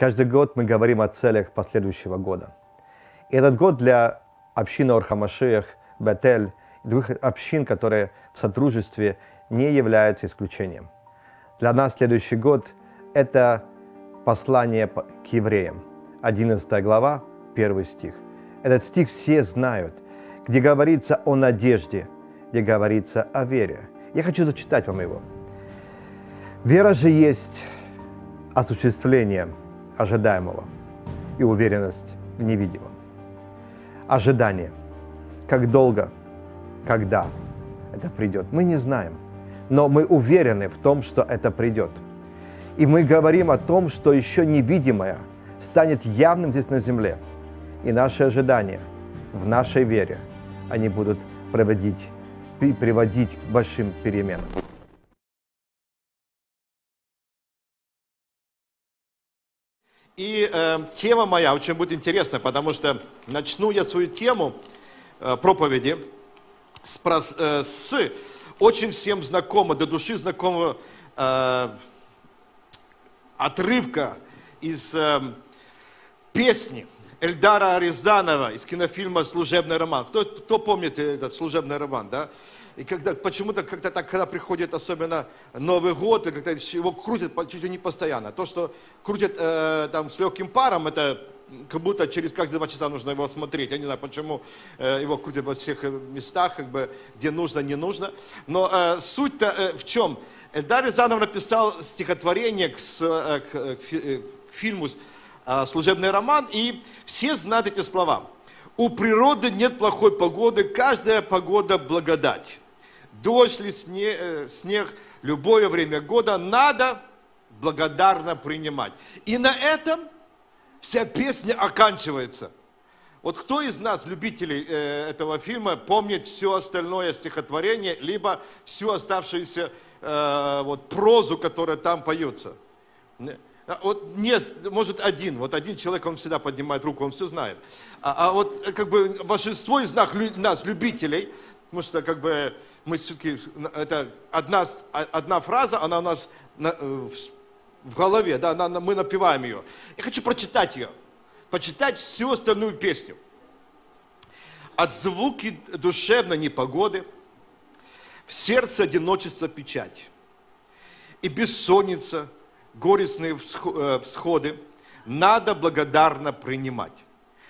Каждый год мы говорим о целях последующего года. И этот год для общины Орхамашиях, Бетель и других общин, которые в сотрудничестве, не является исключением. Для нас следующий год – это послание к евреям, 11 глава, 1 стих. Этот стих все знают, где говорится о надежде, где говорится о вере. Я хочу зачитать вам его. Вера же есть осуществление ожидаемого и уверенность в невидимом. Ожидание. Как долго, когда это придет, мы не знаем. Но мы уверены в том, что это придет. И мы говорим о том, что еще невидимое станет явным здесь на земле. И наши ожидания в нашей вере, они будут проводить, приводить к большим переменам. И э, тема моя очень будет интересная, потому что начну я свою тему э, проповеди с, э, с очень всем знакомого, до души знакомого э, отрывка из э, песни Эльдара Рязанова из кинофильма «Служебный роман». Кто, кто помнит этот «Служебный роман», да? И когда, почему-то как-то так, когда приходит особенно Новый год, и когда его крутят чуть ли не постоянно. То, что крутят э, там с легким паром, это как будто через каждые два часа нужно его смотреть. Я не знаю, почему э, его крутят во всех э, местах, как бы, где нужно, не нужно. Но э, суть-то э, в чем? Эльдар Рязанов написал стихотворение к, э, к, э, к фильму «Служебный роман», и все знают эти слова. «У природы нет плохой погоды, каждая погода благодать. Дождь ли снег, снег любое время года надо благодарно принимать». И на этом вся песня оканчивается. Вот кто из нас, любителей э, этого фильма, помнит все остальное стихотворение, либо всю оставшуюся э, вот, прозу, которая там поется? А вот не, может один, вот один человек, он всегда поднимает руку, он все знает. А, а вот как бы большинство из нас, нас, любителей, потому что как бы мы все-таки, это одна, одна фраза, она у нас на, э, в голове, да, мы напеваем ее. Я хочу прочитать ее, почитать всю остальную песню. От звуки душевной непогоды в сердце одиночество печать. И бессонница, горестные э, всходы надо благодарно принимать.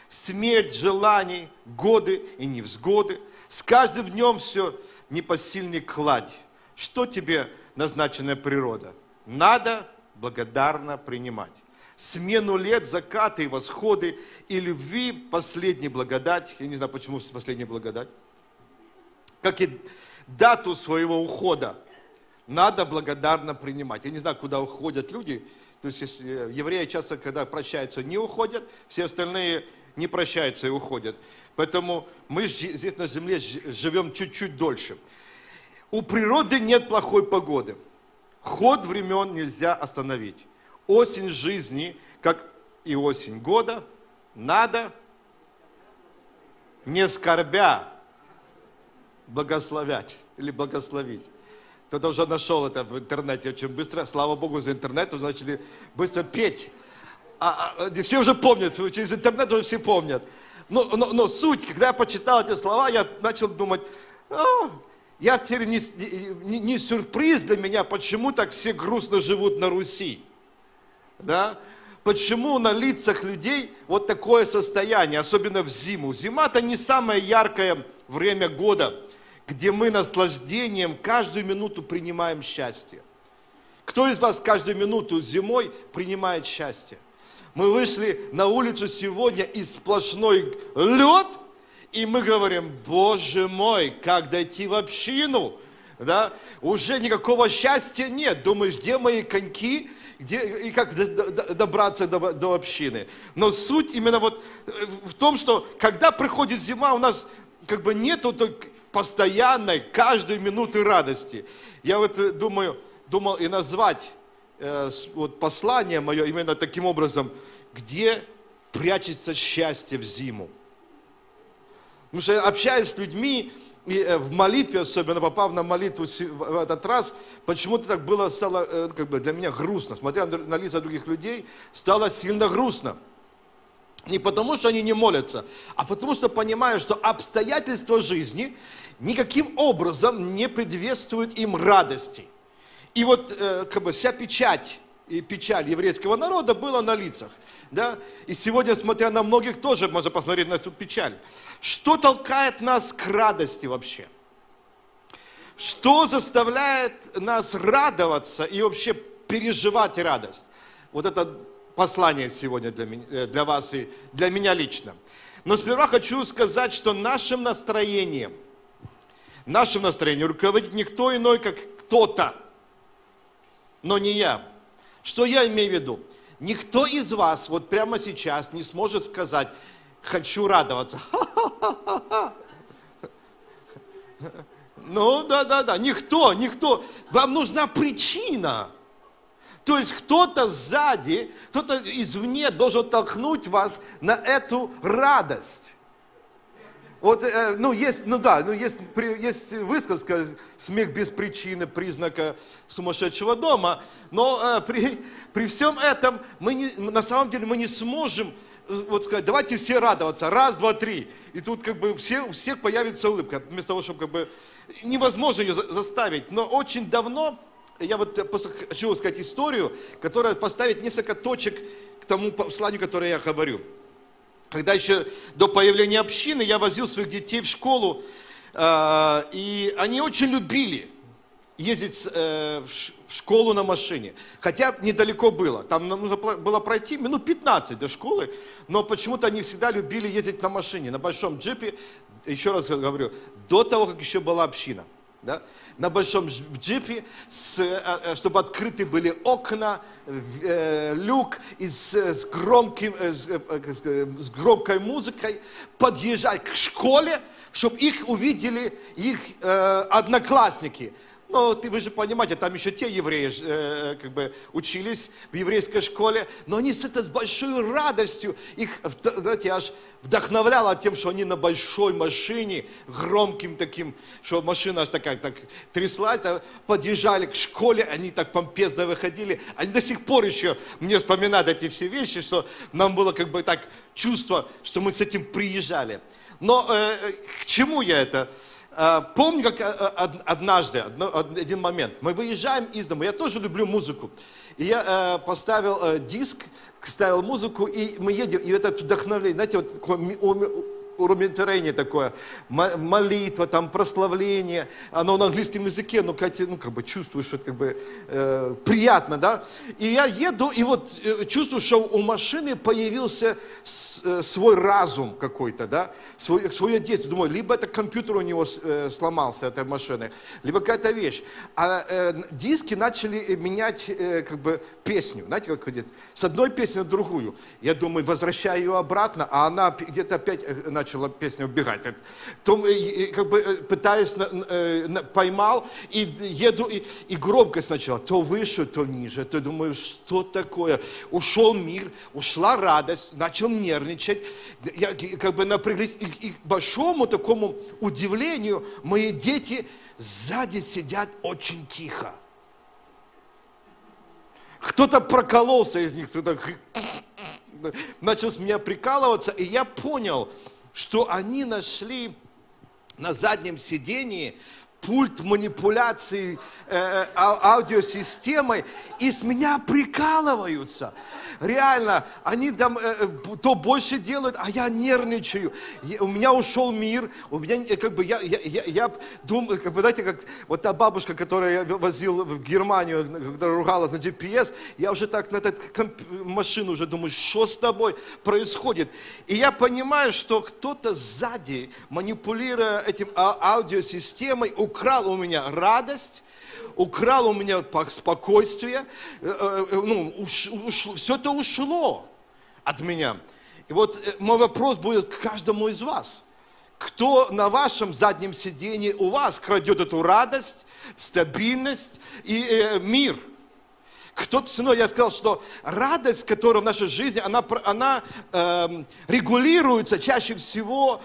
Смерть желаний, годы и невзгоды, с каждым днем все непосильней кладь. Что тебе назначенная природа? Надо благодарно принимать. Смену лет, закаты и восходы, и любви последней благодать. Я не знаю, почему последняя благодать. Как и дату своего ухода надо благодарно принимать. Я не знаю, куда уходят люди. То есть э, евреи часто, когда прощаются, не уходят, все остальные не прощаются и уходят. Поэтому мы здесь на земле живем чуть-чуть дольше. У природы нет плохой погоды. Ход времен нельзя остановить. Осень жизни, как и осень года, надо, не скорбя, благословять или благословить. Кто-то уже нашел это в интернете очень быстро. Слава Богу за интернет, уже начали быстро петь. А, а, все уже помнят, через интернет уже все помнят. Но, но, но суть, когда я почитал эти слова, я начал думать, а, я теперь не, не, не сюрприз для меня, почему так все грустно живут на Руси. Да? Почему на лицах людей вот такое состояние, особенно в зиму. Зима-то не самое яркое время года, где мы наслаждением каждую минуту принимаем счастье. Кто из вас каждую минуту зимой принимает счастье? Мы вышли на улицу сегодня и сплошной лед – и мы говорим, Боже мой, как дойти в общину? Да? Уже никакого счастья нет. Думаешь, где мои коньки? Где, и как добраться до, до общины. Но суть именно вот в том, что когда приходит зима, у нас как бы нету постоянной, каждой минуты радости. Я вот э, думаю, думал и назвать э, вот послание мое именно таким образом, где прячется счастье в зиму. Потому что общаясь с людьми, и э, в молитве особенно, попав на молитву в этот раз, почему-то так было, стало э, как бы для меня грустно. Смотря на лица других людей, стало сильно грустно. Не потому, что они не молятся, а потому, что понимаю, что обстоятельства жизни никаким образом не предвествуют им радости. И вот э, как бы вся печать и печаль еврейского народа была на лицах. Да? И сегодня, смотря на многих, тоже можно посмотреть на эту печаль. Что толкает нас к радости вообще? Что заставляет нас радоваться и вообще переживать радость? Вот это послание сегодня для, меня, э, для вас и для меня лично. Но сперва хочу сказать, что нашим настроением, нашим настроением руководит никто иной, как кто-то, но не я. Что я имею в виду? Никто из вас вот прямо сейчас не сможет сказать, хочу радоваться. Ну, да, да, да, никто, никто. Вам нужна причина. То есть кто-то сзади, кто-то извне должен толкнуть вас на эту радость. Вот, э, ну, есть, ну да, ну, есть, есть высказка, смех без причины, признака сумасшедшего дома, но э, при, при всем этом мы не, на самом деле мы не сможем э, вот сказать, давайте все радоваться, раз, два, три, и тут как бы все, у всех появится улыбка, вместо того, чтобы как бы, невозможно ее заставить, но очень давно, я вот просто хочу сказать историю, которая поставит несколько точек к тому посланию, которое я говорю. Когда еще до появления общины я возил своих детей в школу, э, и они очень любили ездить э, в школу на машине. Хотя недалеко было. Там нужно было пройти минут 15 до школы, но почему-то они всегда любили ездить на машине, на большом джипе, еще раз говорю, до того, как еще была община да, на большом джипе, с, э, э, чтобы открыты были окна, э, люк и с, с, громким, с, громкой музыкой, подъезжать к школе, чтобы их увидели их одноклассники. Ну, ты, вы же понимаете, там еще те евреи э, как бы учились в еврейской школе, но они с этой с большой радостью, их, знаете, аж вдохновляло тем, что они на большой машине, громким таким, что машина аж такая, так тряслась, а подъезжали к школе, они так помпезно выходили. Они до сих пор еще мне вспоминают эти все вещи, что нам было как бы так чувство, что мы с этим приезжали. Но э, э к чему я это? Э, помню, как э, однажды, один момент, мы выезжаем из дома, я тоже люблю музыку, и я поставил диск, ставил музыку, и мы едем, и это вдохновление, знаете, вот уромитворение такое, молитва, там, прославление, оно на английском языке, ну, как, ну, как бы чувствуешь, что это как бы э, приятно, да. И я еду, и вот э, чувствую, что у машины появился э, свой разум какой-то, да, свой, свое действие. Думаю, либо это компьютер у него э, сломался, этой машины, либо какая-то вещь. А э, диски начали менять, э, как бы, песню, знаете, как ходит, с одной песни на другую. Я думаю, возвращаю ее обратно, а она где-то опять э, начала песня убегать. То как бы э, пытаюсь, э, поймал и еду, и, и громкость сначала, то выше, то ниже. Ты думаешь, что такое? Ушел мир, ушла радость, начал нервничать. Я как бы напряглись. И, и к большому такому удивлению мои дети сзади сидят очень тихо. Кто-то прокололся из них, кто-то начал с меня прикалываться, и я понял, что они нашли на заднем сидении пульт манипуляции э, э аудиосистемой и с меня прикалываются реально, они там э, э, то больше делают, а я нервничаю. У меня ушел мир, у меня э, как бы я, я, я, я думаю, как бы, знаете, как вот та бабушка, которую я возил в Германию, которая ругалась на GPS, я уже так на эту машину уже думаю, что с тобой происходит? И я понимаю, что кто-то сзади, манипулируя этим а, аудиосистемой, украл у меня радость, украл у меня спокойствие, э, э, э, ну, уш, уш, все это ушло от меня. И вот мой вопрос будет к каждому из вас. Кто на вашем заднем сидении у вас крадет эту радость, стабильность и э, мир? Кто-то ценой, я сказал, что радость, которая в нашей жизни, она, она э, регулируется чаще всего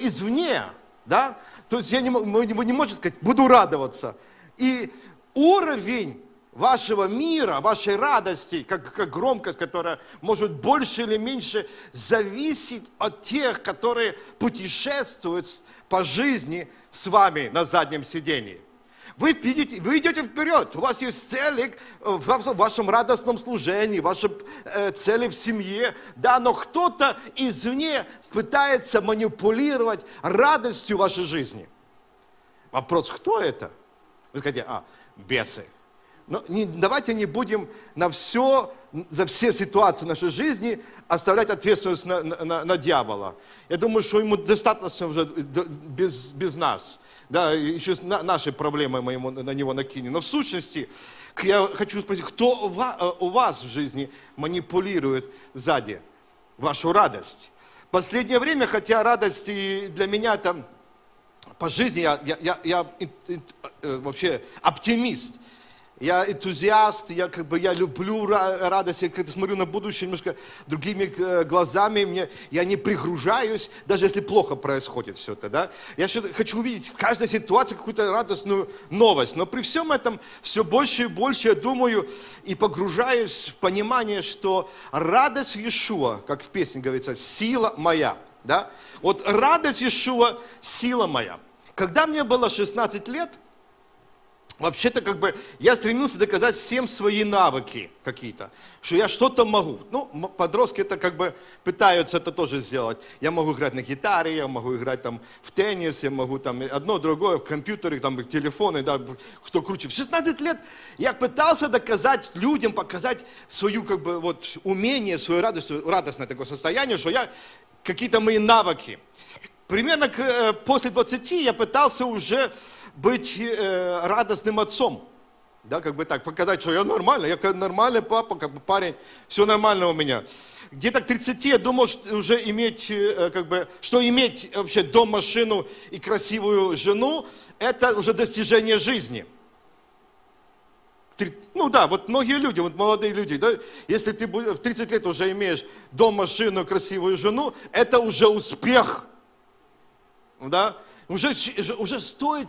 извне, да? То есть я не, вы не можете сказать, буду радоваться. И уровень вашего мира, вашей радости, как, как громкость, которая может больше или меньше зависеть от тех, которые путешествуют по жизни с вами на заднем сидении. Вы, видите, вы идете вперед, у вас есть цели э, в вашем радостном служении, ваши э, цели в семье, да, но кто-то извне пытается манипулировать радостью вашей жизни. Вопрос, кто это? Вы скажете, а, бесы. Но не, давайте не будем на все, за все ситуации нашей жизни оставлять ответственность на, на, на дьявола. Я думаю, что ему достаточно уже без, без нас. Да, еще наши проблемы мы ему, на него накинем. Но в сущности, я хочу спросить, кто у вас в жизни манипулирует сзади вашу радость? В последнее время, хотя радость для меня там по жизни, я, я, я, я э, вообще оптимист – я энтузиаст, я как бы я люблю радость, я как-то смотрю на будущее немножко другими э, глазами, мне, я не пригружаюсь, даже если плохо происходит все это, да. Я хочу увидеть в каждой ситуации какую-то радостную новость, но при всем этом все больше и больше я думаю и погружаюсь в понимание, что радость Иешуа, как в песне говорится, сила моя, да. Вот радость Иешуа, сила моя. Когда мне было 16 лет, Вообще-то, как бы, я стремился доказать всем свои навыки какие-то, что я что-то могу. Ну, подростки это как бы пытаются это тоже сделать. Я могу играть на гитаре, я могу играть там в теннис, я могу там одно, другое, в компьютере, там, телефоны, да, кто круче. В 16 лет я пытался доказать людям, показать свою, как бы, вот, умение, свою радость, радостное такое состояние, что я, какие-то мои навыки. Примерно э, после 20 я пытался уже быть э, радостным отцом. Да, как бы так, показать, что я нормальный, я нормальный папа, как бы парень, все нормально у меня. Где-то к 30 я думал, что уже иметь, э, как бы, что иметь вообще дом, машину и красивую жену, это уже достижение жизни. Ну да, вот многие люди, вот молодые люди, да, если ты в 30 лет уже имеешь дом, машину, красивую жену, это уже успех. Да? Уже, уже стоит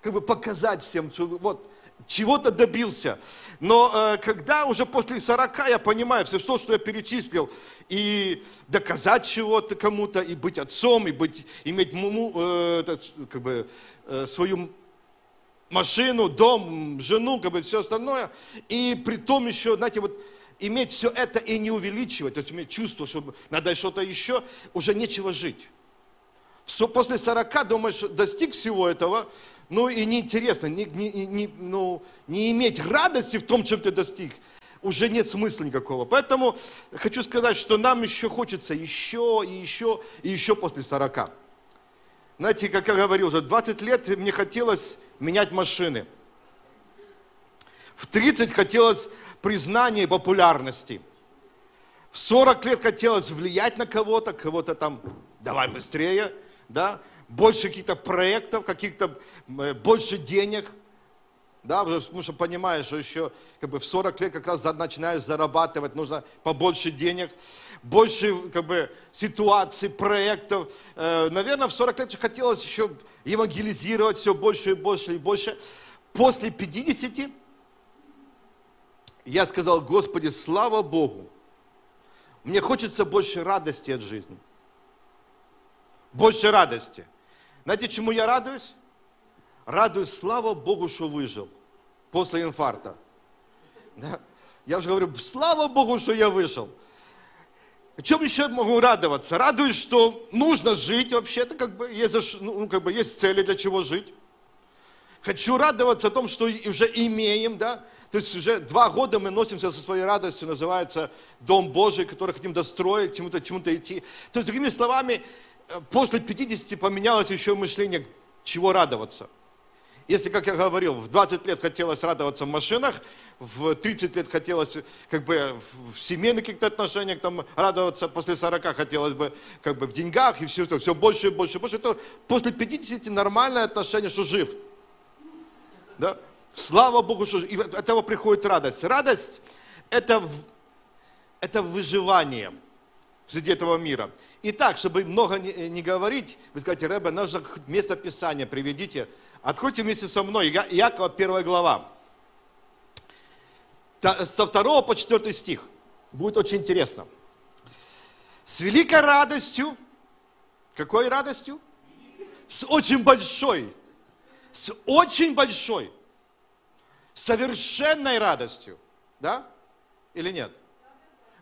как бы показать всем, что вот чего-то добился. Но э, когда уже после 40 я понимаю все то, что я перечислил, и доказать чего-то кому-то, и быть отцом, и быть, иметь муму, э, как бы, э, свою машину, дом, жену, как бы все остальное, и при том еще, знаете, вот иметь все это и не увеличивать, то есть иметь чувство, что надо что-то еще, уже нечего жить. После 40 думаешь, достиг всего этого, ну и неинтересно, не, не, не, ну, не иметь радости в том, чем ты достиг, уже нет смысла никакого. Поэтому хочу сказать, что нам еще хочется еще и еще и еще после 40. Знаете, как я говорил, уже 20 лет мне хотелось менять машины. В 30 хотелось признания и популярности. В 40 лет хотелось влиять на кого-то, кого-то там, давай быстрее, да, больше каких-то проектов, каких-то э, больше денег, да, потому что понимаешь, что еще как бы в 40 лет как раз начинаешь зарабатывать, нужно побольше денег, больше как бы ситуаций, проектов. Э, наверное, в 40 лет хотелось еще евангелизировать все больше и больше и больше. После 50 я сказал, Господи, слава Богу, мне хочется больше радости от жизни. Больше радости. Знаете, чему я радуюсь? Радуюсь, слава Богу, что выжил после инфаркта. Да? Я уже говорю, слава Богу, что я выжил. О чем еще могу радоваться? Радуюсь, что нужно жить вообще-то, как бы есть, ну, как бы есть цели, для чего жить. Хочу радоваться о том, что уже имеем, да, то есть уже два года мы носимся со своей радостью, называется Дом Божий, который хотим достроить, чему-то чему идти. То есть, другими словами, после 50 поменялось еще мышление, чего радоваться. Если, как я говорил, в 20 лет хотелось радоваться в машинах, в 30 лет хотелось как бы в семейных каких-то отношениях там радоваться, после 40 хотелось бы как бы в деньгах и все, все больше и больше и больше, то после 50 нормальное отношение, что жив. Да? Слава Богу, что и от этого приходит радость. Радость это, это выживание среди этого мира. Итак, чтобы много не, э, не говорить, вы скажете, Рэбе, нужно место Писания приведите. Откройте вместе со мной Якова 1 глава. Со 2 по 4 стих. Будет очень интересно. С великой радостью, какой радостью? С очень большой, с очень большой, совершенной радостью. Да? Или нет?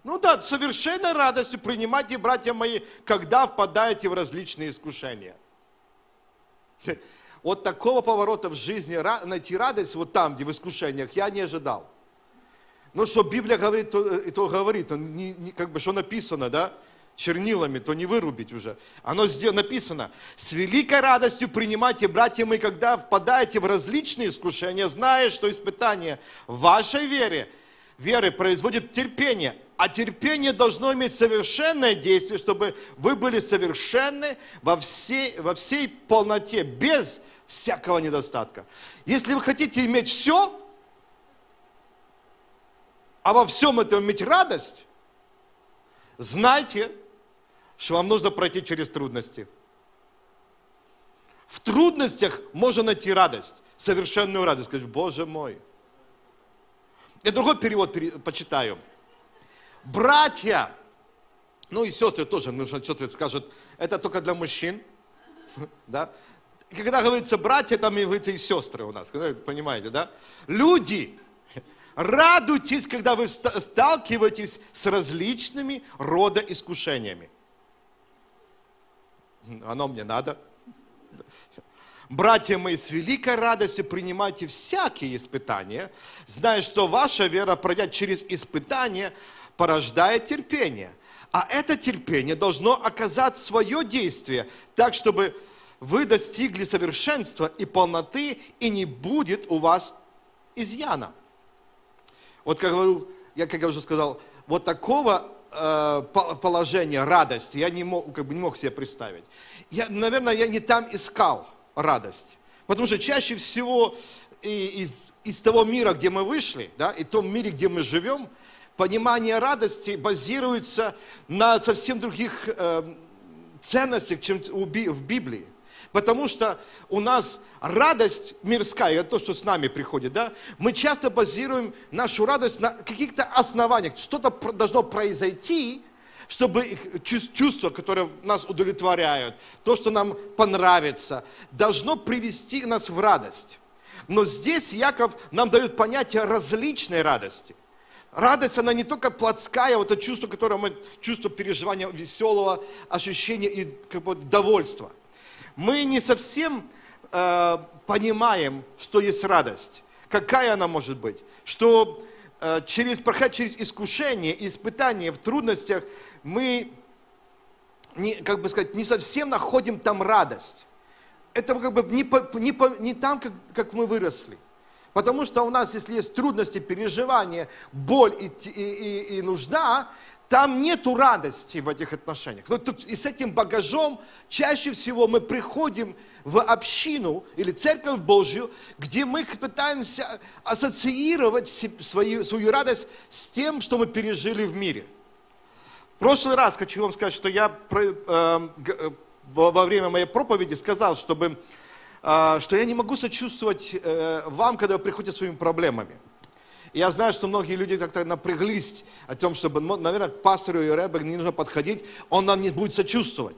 Ну да, совершенной радостью принимайте, братья мои, когда впадаете в различные искушения. Вот такого поворота в жизни, найти радость вот там, где в искушениях, я не ожидал. Но что Библия говорит, то, э, то говорит, не, не, как бы что написано, да, чернилами, то не вырубить уже. Оно здесь написано, с великой радостью принимайте, братья мои, когда впадаете в различные искушения, зная, что испытание вашей вере, веры производит терпение, а терпение должно иметь совершенное действие, чтобы вы были совершенны во всей, во всей полноте, без всякого недостатка. Если вы хотите иметь все, а во всем этом иметь радость, знайте, что вам нужно пройти через трудности. В трудностях можно найти радость, совершенную радость. Сказать, Боже мой. Я другой перевод почитаю братья, ну и сестры тоже, ну что-то скажут, это только для мужчин, да? Когда говорится братья, там и говорится и сестры у нас, понимаете, да? Люди, радуйтесь, когда вы сталкиваетесь с различными рода искушениями. Оно мне надо. Братья мои, с великой радостью принимайте всякие испытания, зная, что ваша вера, пройдя через испытания, порождает терпение. А это терпение должно оказать свое действие так, чтобы вы достигли совершенства и полноты, и не будет у вас изъяна. Вот как говорю, я как я уже сказал, вот такого э, положения радости я не мог, как бы не мог себе представить. Я, наверное, я не там искал радость. Потому что чаще всего из, из того мира, где мы вышли, да, и том мире, где мы живем, понимание радости базируется на совсем других э, ценностях, чем в Библии. Потому что у нас радость мирская, это то, что с нами приходит, да, мы часто базируем нашу радость на каких-то основаниях. Что-то должно произойти, чтобы чувства, которые нас удовлетворяют, то, что нам понравится, должно привести нас в радость. Но здесь Яков нам дает понятие различной радости – Радость, она не только плотская, вот это чувство, которое мы, чувство переживания веселого ощущения и как бы, довольства. Мы не совсем э, понимаем, что есть радость. Какая она может быть? Что э, через, проходя через искушение, испытания в трудностях, мы, не, как бы сказать, не совсем находим там радость. Это как бы не, по, не, по, не там, как, как мы выросли. Потому что у нас, если есть трудности, переживания, боль и, и, и, и нужда, там нету радости в этих отношениях. И с этим багажом чаще всего мы приходим в общину или церковь Божью, где мы пытаемся ассоциировать свою, свою радость с тем, что мы пережили в мире. В прошлый раз хочу вам сказать, что я э, э, во время моей проповеди сказал, чтобы что я не могу сочувствовать э, вам, когда вы приходите своими проблемами. Я знаю, что многие люди как-то напряглись о том, чтобы, ну, наверное, к пастору и рэбе не нужно подходить, он нам не будет сочувствовать,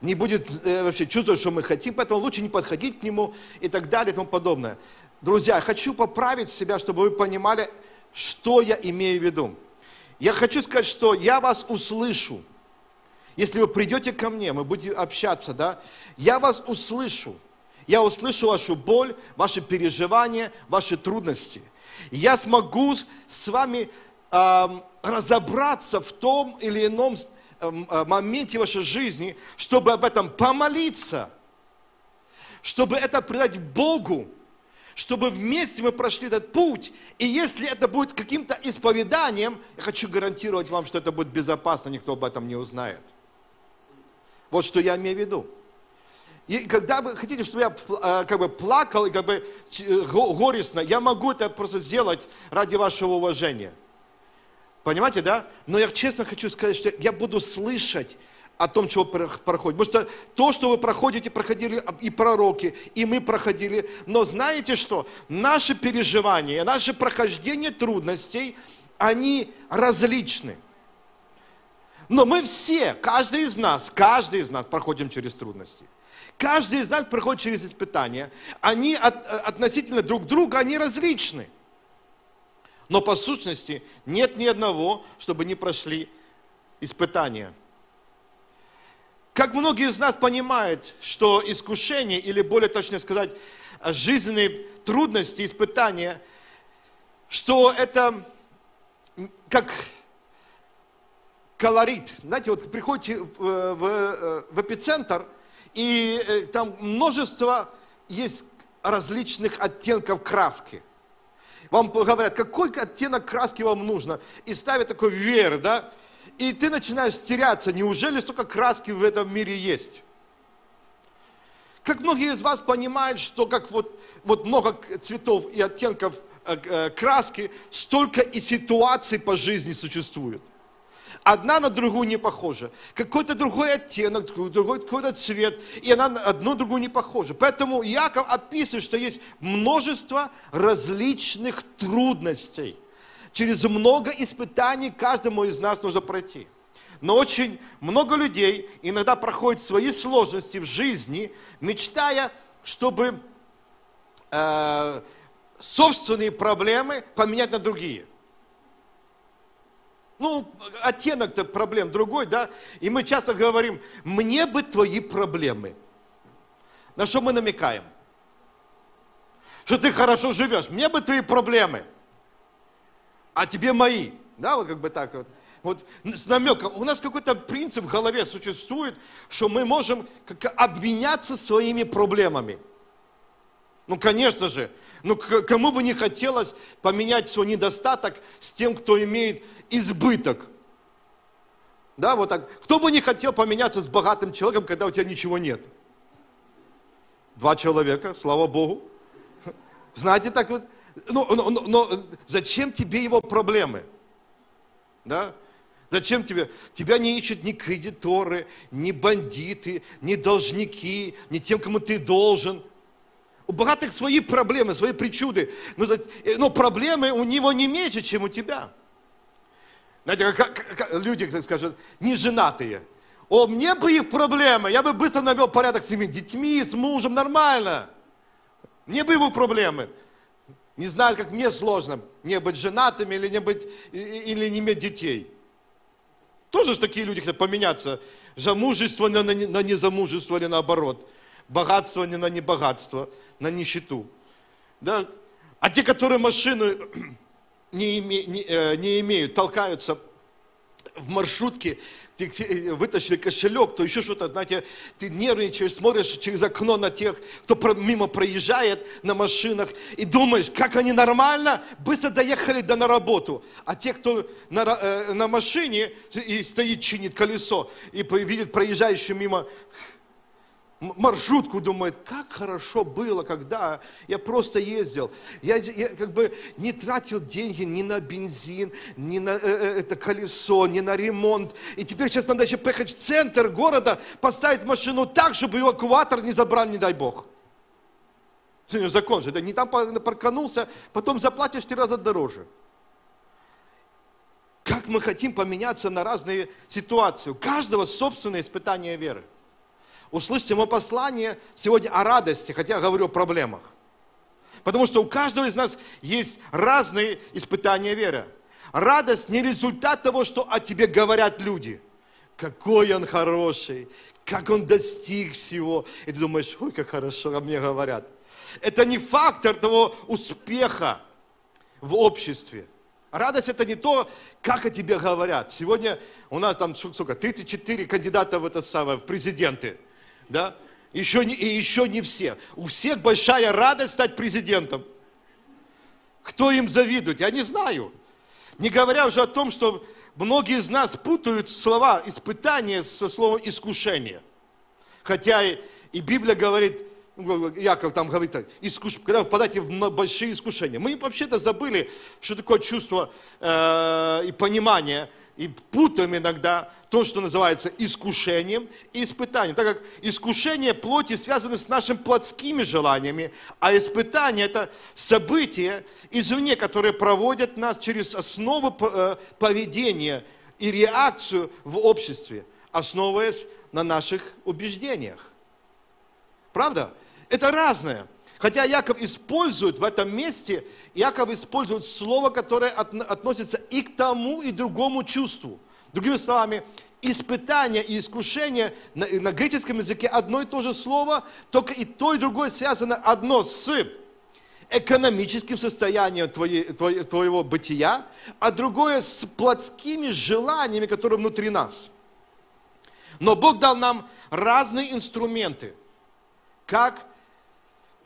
не будет э, вообще чувствовать, что мы хотим, поэтому лучше не подходить к нему и так далее и тому подобное. Друзья, хочу поправить себя, чтобы вы понимали, что я имею в виду. Я хочу сказать, что я вас услышу. Если вы придете ко мне, мы будем общаться, да, я вас услышу. Я услышу вашу боль, ваши переживания, ваши трудности. Я смогу с вами э, разобраться в том или ином э, моменте вашей жизни, чтобы об этом помолиться, чтобы это предать Богу, чтобы вместе мы прошли этот путь. И если это будет каким-то исповеданием, я хочу гарантировать вам, что это будет безопасно, никто об этом не узнает. Вот что я имею в виду. И когда вы хотите, чтобы я э, как бы плакал и как бы э, горестно, я могу это просто сделать ради вашего уважения. Понимаете, да? Но я честно хочу сказать, что я буду слышать о том, чего проходит. Потому что то, что вы проходите, проходили и пророки, и мы проходили. Но знаете что? Наши переживания, наше прохождение трудностей, они различны. Но мы все, каждый из нас, каждый из нас проходим через трудности. Каждый из нас проходит через испытания. Они от, относительно друг друга, они различны. Но по сущности нет ни одного, чтобы не прошли испытания. Как многие из нас понимают, что искушение, или более точно сказать, жизненные трудности, испытания, что это как колорит. Знаете, вот приходите в, в, в эпицентр, и э, там множество есть различных оттенков краски. Вам говорят, какой оттенок краски вам нужно, и ставят такой веер, да, и ты начинаешь теряться, неужели столько краски в этом мире есть? Как многие из вас понимают, что как вот, вот много цветов и оттенков э, э, краски, столько и ситуаций по жизни существует. Одна на другую не похожа. Какой-то другой оттенок, другой какой-то цвет, и она на одну другую не похожа. Поэтому Яков описывает, что есть множество различных трудностей – через много испытаний каждому из нас нужно пройти. Но очень много людей иногда проходят свои сложности в жизни, мечтая, чтобы э, собственные проблемы поменять на другие. Ну, оттенок-то проблем другой, да? И мы часто говорим, мне бы твои проблемы. На что мы намекаем? Что ты хорошо живешь, мне бы твои проблемы а тебе мои. Да, вот как бы так вот. Вот с намеком. У нас какой-то принцип в голове существует, что мы можем обменяться своими проблемами. Ну, конечно же. Ну, кому бы не хотелось поменять свой недостаток с тем, кто имеет избыток. Да, вот так. Кто бы не хотел поменяться с богатым человеком, когда у тебя ничего нет? Два человека, слава Богу. Знаете, так вот, но, но, но, но зачем тебе его проблемы? Да? Зачем тебе? Тебя не ищут ни кредиторы, ни бандиты, ни должники, ни тем, кому ты должен. У богатых свои проблемы, свои причуды. Но, э, но проблемы у него не меньше, чем у тебя. Знаете, как, как, люди, так скажут, не женатые. О, мне бы их проблемы, я бы быстро навел порядок с своими детьми, с мужем, нормально. Мне бы его проблемы не знают, как мне сложно, не быть женатым или не, быть, или не иметь детей. Тоже же такие люди хотят поменяться. Замужество на, на, на незамужество или наоборот. Богатство не на небогатство, на нищету. Да? А те, которые машину не, име, не, э, не имеют, толкаются в маршрутке, вытащили кошелек, то еще что-то, знаете, ты нервничаешь, смотришь через окно на тех, кто мимо проезжает на машинах, и думаешь, как они нормально, быстро доехали до на работу. А те, кто на, э, на машине и стоит, чинит колесо, и видит проезжающую мимо маршрутку, думает, как хорошо было, когда я просто ездил. Я, я как бы не тратил деньги ни на бензин, ни на э, э, это колесо, ни на ремонт. И теперь сейчас надо еще поехать в центр города, поставить машину так, чтобы эвакуатор не забрал, не дай бог. Сегодня закон же, да не там парканулся, потом заплатишь три раза дороже. Как мы хотим поменяться на разные ситуации. У каждого собственное испытание веры услышьте мое послание сегодня о радости, хотя я говорю о проблемах. Потому что у каждого из нас есть разные испытания веры. Радость не результат того, что о тебе говорят люди. Какой он хороший, как он достиг всего. И ты думаешь, ой, как хорошо о мне говорят. Это не фактор того успеха в обществе. Радость это не то, как о тебе говорят. Сегодня у нас там, сколько, 34 кандидата в это самое, в президенты да? Еще не, и еще не все. У всех большая радость стать президентом. Кто им завидует? Я не знаю. Не говоря уже о том, что многие из нас путают слова испытания со словом искушение. Хотя и, и Библия говорит, ну, Яков там говорит, искуш... когда впадаете в большие искушения. Мы вообще-то забыли, что такое чувство э, и понимание и путаем иногда то, что называется искушением и испытанием. Так как искушение плоти связано с нашими плотскими желаниями, а испытание – это события извне, которые проводят нас через основу э, поведения и реакцию в обществе, основываясь на наших убеждениях. Правда? Это разное. Хотя Яков использует в этом месте, Яков использует слово, которое относится и к тому, и другому чувству. Другими словами, испытание и искушение на, на греческом языке одно и то же слово, только и то, и другое связано одно с экономическим состоянием твоей, твоего, твоего бытия, а другое с плотскими желаниями, которые внутри нас. Но Бог дал нам разные инструменты, как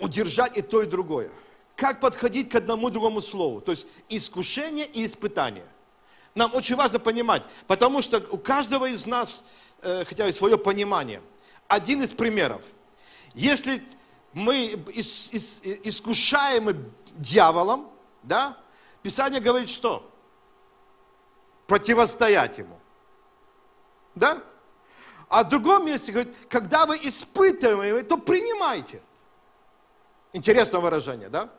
удержать и то, и другое. Как подходить к одному другому слову. То есть искушение и испытание. Нам очень важно понимать, потому что у каждого из нас, э, хотя бы свое понимание. Один из примеров. Если мы ис, ис, искушаемы дьяволом, да, Писание говорит что? Противостоять ему. Да? А в другом месте говорит, когда вы испытываете, то принимайте. Интересное выражение, да?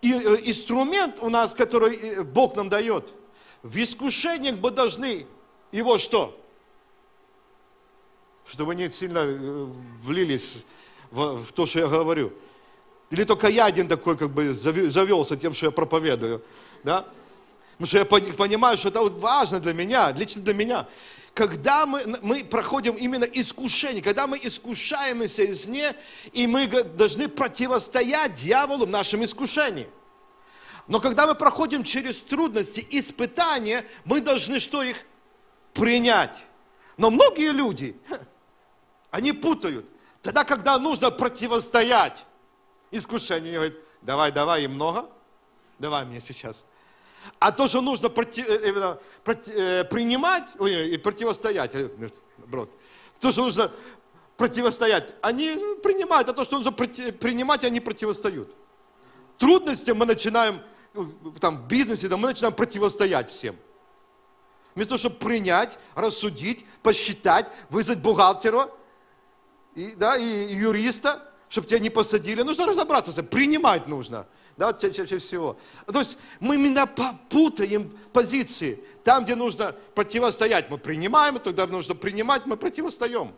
И э, инструмент у нас, который э, Бог нам дает, в искушениях мы должны его что? Чтобы не сильно э, влились в, в то, что я говорю. Или только я один такой как бы завелся тем, что я проповедую. Да? Потому что я понимаю, что это важно для меня, лично для меня когда мы, мы проходим именно искушение, когда мы искушаемся извне, и мы должны противостоять дьяволу в нашем искушении. Но когда мы проходим через трудности, испытания, мы должны что их? Принять. Но многие люди, они путают. Тогда, когда нужно противостоять искушению, они говорят, давай, давай, и много, давай мне сейчас. А то, что нужно проти, э, именно, проти, э, принимать ой, и противостоять, э, наоборот, то, что нужно противостоять, они принимают, а то, что нужно проти, принимать, они противостают. Трудности мы начинаем, там, в бизнесе, да, мы начинаем противостоять всем. Вместо того, чтобы принять, рассудить, посчитать, вызвать бухгалтера и, да, и юриста, чтобы тебя не посадили, нужно разобраться, принимать нужно – да, чаще всего. То есть мы именно попутаем позиции. Там, где нужно противостоять, мы принимаем, тогда нужно принимать, мы противостаем.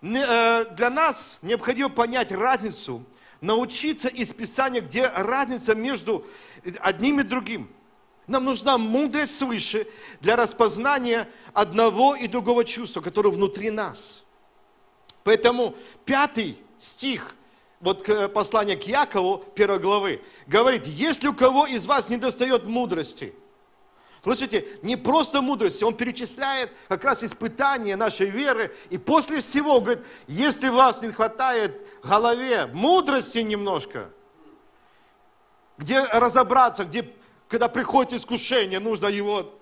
Э, для нас необходимо понять разницу, научиться из Писания, где разница между одним и другим. Нам нужна мудрость свыше для распознания одного и другого чувства, которое внутри нас. Поэтому пятый стих вот послание к Якову, первой главы, говорит, если у кого из вас не достает мудрости, Слышите, не просто мудрости, он перечисляет как раз испытания нашей веры. И после всего говорит, если вас не хватает в голове мудрости немножко, где разобраться, где, когда приходит искушение, нужно его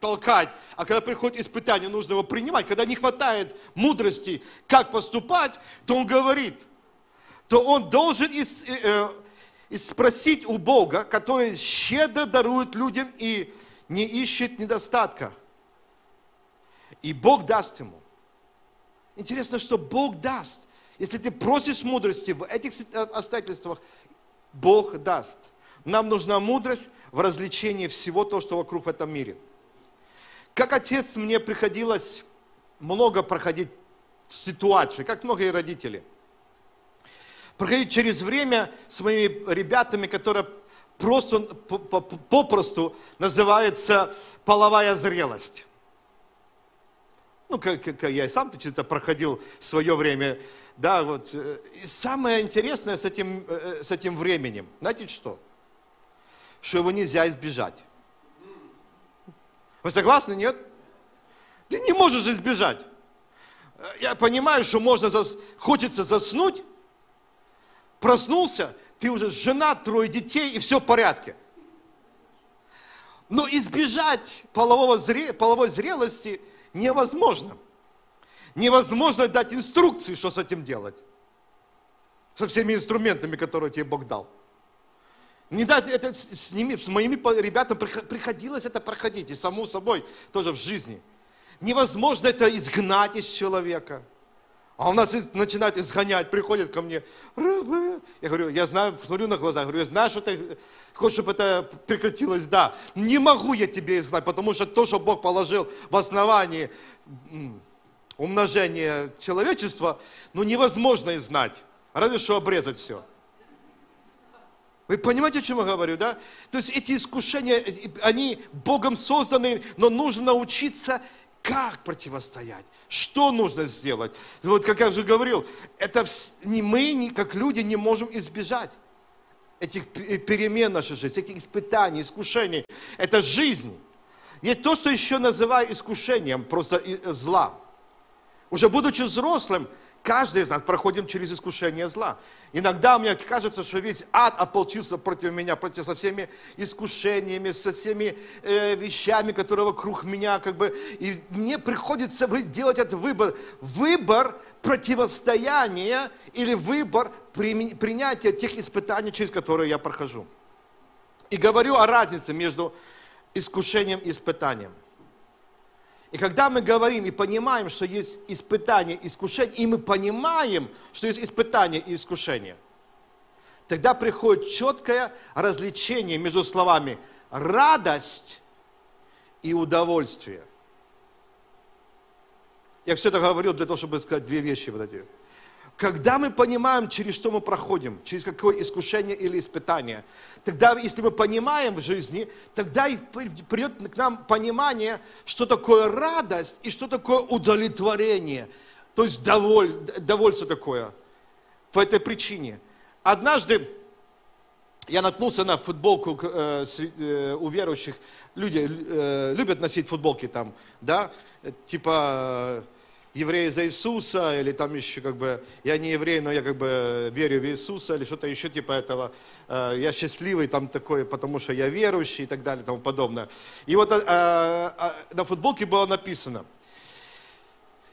толкать, а когда приходит испытание, нужно его принимать. Когда не хватает мудрости, как поступать, то он говорит – то он должен ис, э, э, спросить у Бога, который щедро дарует людям и не ищет недостатка. И Бог даст ему. Интересно, что Бог даст. Если ты просишь мудрости в этих э, обстоятельствах, Бог даст. Нам нужна мудрость в развлечении всего того, что вокруг в этом мире. Как отец мне приходилось много проходить ситуаций, как многие родители – проходить через время с моими ребятами, которые просто, попросту называется половая зрелость. Ну, как, как я и сам это проходил свое время. Да, вот. Э, и самое интересное с этим, э, с этим временем, знаете что? Что его нельзя избежать. Вы согласны, нет? Ты не можешь избежать. Э, я понимаю, что можно, зас... хочется заснуть, проснулся, ты уже жена, трое детей, и все в порядке. Но избежать полового зре, половой зрелости невозможно. Невозможно дать инструкции, что с этим делать. Со всеми инструментами, которые тебе Бог дал. Не да, это с, ними, с моими ребятами прихо- приходилось это проходить, и само собой, тоже в жизни. Невозможно это изгнать из человека. А у нас начинают изгонять, приходят ко мне, «Рабы». я говорю, я знаю, смотрю на глаза, говорю, я знаю, что ты хочешь, чтобы это прекратилось, да. Не могу я тебе изгнать, потому что то, что Бог положил в основании умножения человечества, ну невозможно изгнать, разве что обрезать все. Вы понимаете, о чем я говорю, да? То есть эти искушения, они Богом созданы, но нужно научиться, как противостоять, что нужно сделать. Вот как я уже говорил, это не мы, как люди, не можем избежать этих п- перемен нашей жизни, этих испытаний, искушений. Это жизнь. Есть то, что еще называю искушением, просто э, зла. Уже будучи взрослым, каждый из нас проходим через искушение зла. Иногда мне кажется, что весь ад ополчился против меня, против со всеми искушениями, со всеми э, вещами, которые вокруг меня, как бы, и мне приходится делать этот выбор. Выбор противостояния или выбор принятия тех испытаний, через которые я прохожу. И говорю о разнице между искушением и испытанием. И когда мы говорим и понимаем, что есть испытание искушение, и мы понимаем, что есть испытание и искушение, тогда приходит четкое различение между словами радость и удовольствие. Я все это говорил для того, чтобы сказать две вещи вот эти. Когда мы понимаем, через что мы проходим, через какое искушение или испытание, тогда, если мы понимаем в жизни, тогда и придет к нам понимание, что такое радость и что такое удовлетворение. То есть доволь, довольство такое. По этой причине. Однажды я наткнулся на футболку э, э, у верующих. Люди э, любят носить футболки там, да, типа евреи за Иисуса, или там еще как бы, я не еврей, но я как бы верю в Иисуса, или что-то еще типа этого. Э, я счастливый там такой, потому что я верующий и так далее и тому подобное. И вот э, э, на футболке было написано,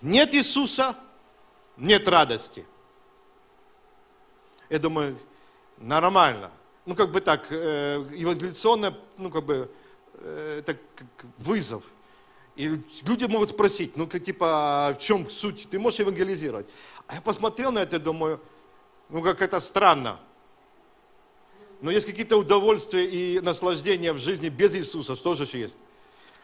нет Иисуса, нет радости. Я думаю, нормально. Ну, как бы так, э, евангелиционно, ну, как бы, э, это как вызов. И люди могут спросить, ну, как, типа, а в чем суть? Ты можешь евангелизировать? А я посмотрел на это и думаю, ну, как это странно. Но есть какие-то удовольствия и наслаждения в жизни без Иисуса, что же есть?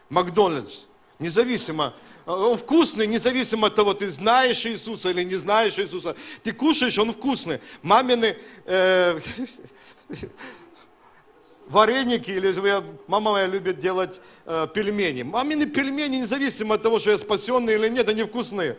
Макдональдс, независимо, он вкусный, независимо от того, ты знаешь Иисуса или не знаешь Иисуса. Ты кушаешь, он вкусный. Мамины э, вареники, или же мама моя любит делать э, пельмени. Мамины пельмени, независимо от того, что я спасенный или нет, они вкусные.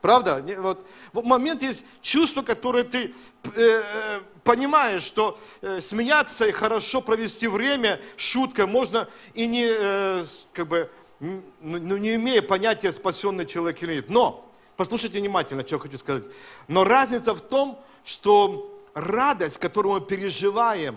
Правда? Вот, в момент есть чувство, которое ты э, э, понимаешь, что э, смеяться и хорошо провести время шуткой можно и не, э, как бы, ну, не имея понятия, спасенный человек или нет. Но, послушайте внимательно, что я хочу сказать. Но разница в том, что радость, которую мы переживаем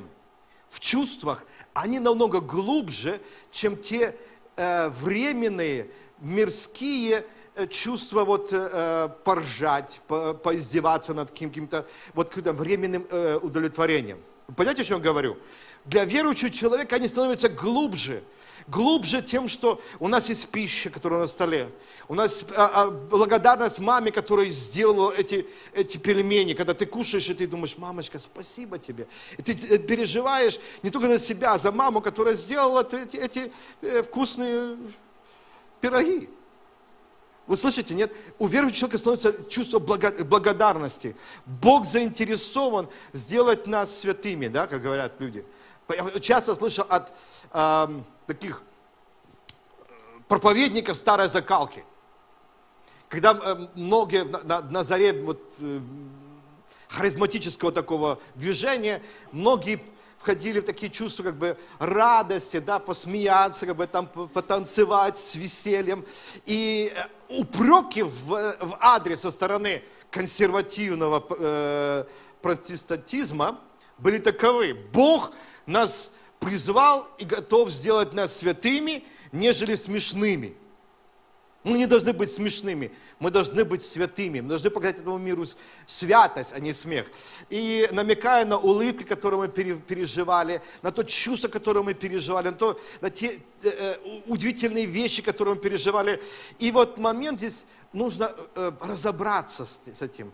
в чувствах, они намного глубже, чем те э, временные, мирские э, чувства вот э, поржать, по- поиздеваться над каким-то вот каким-то временным э, удовлетворением. Понимаете, о чем я говорю? Для верующего человека они становятся глубже. Глубже тем, что у нас есть пища, которая на столе. У нас а, а, благодарность маме, которая сделала эти, эти пельмени. Когда ты кушаешь, и ты думаешь, мамочка, спасибо тебе. И ты э, переживаешь не только за себя, а за маму, которая сделала эти, эти э, вкусные пироги. Вы слышите, нет? У верующего человека становится чувство благо- благодарности. Бог заинтересован сделать нас святыми, да, как говорят люди. Я часто слышал от ам, таких э, проповедников старой закалки. Когда э, многие на, на- на заре вот, э, харизматического такого движения, многие входили в такие чувства как бы радости, да, посмеяться, как бы там по- потанцевать с весельем. И э, упреки в, в адрес со стороны консервативного э, протестантизма были таковы. Бог нас призвал и готов сделать нас святыми, нежели смешными. Мы не должны быть смешными, мы должны быть святыми, мы должны показать этому миру святость, а не смех. И намекая на улыбки, которые мы переживали, на то чувство, которое мы переживали, на, то, на те э, э, удивительные вещи, которые мы переживали. И вот момент здесь нужно э, разобраться с, с этим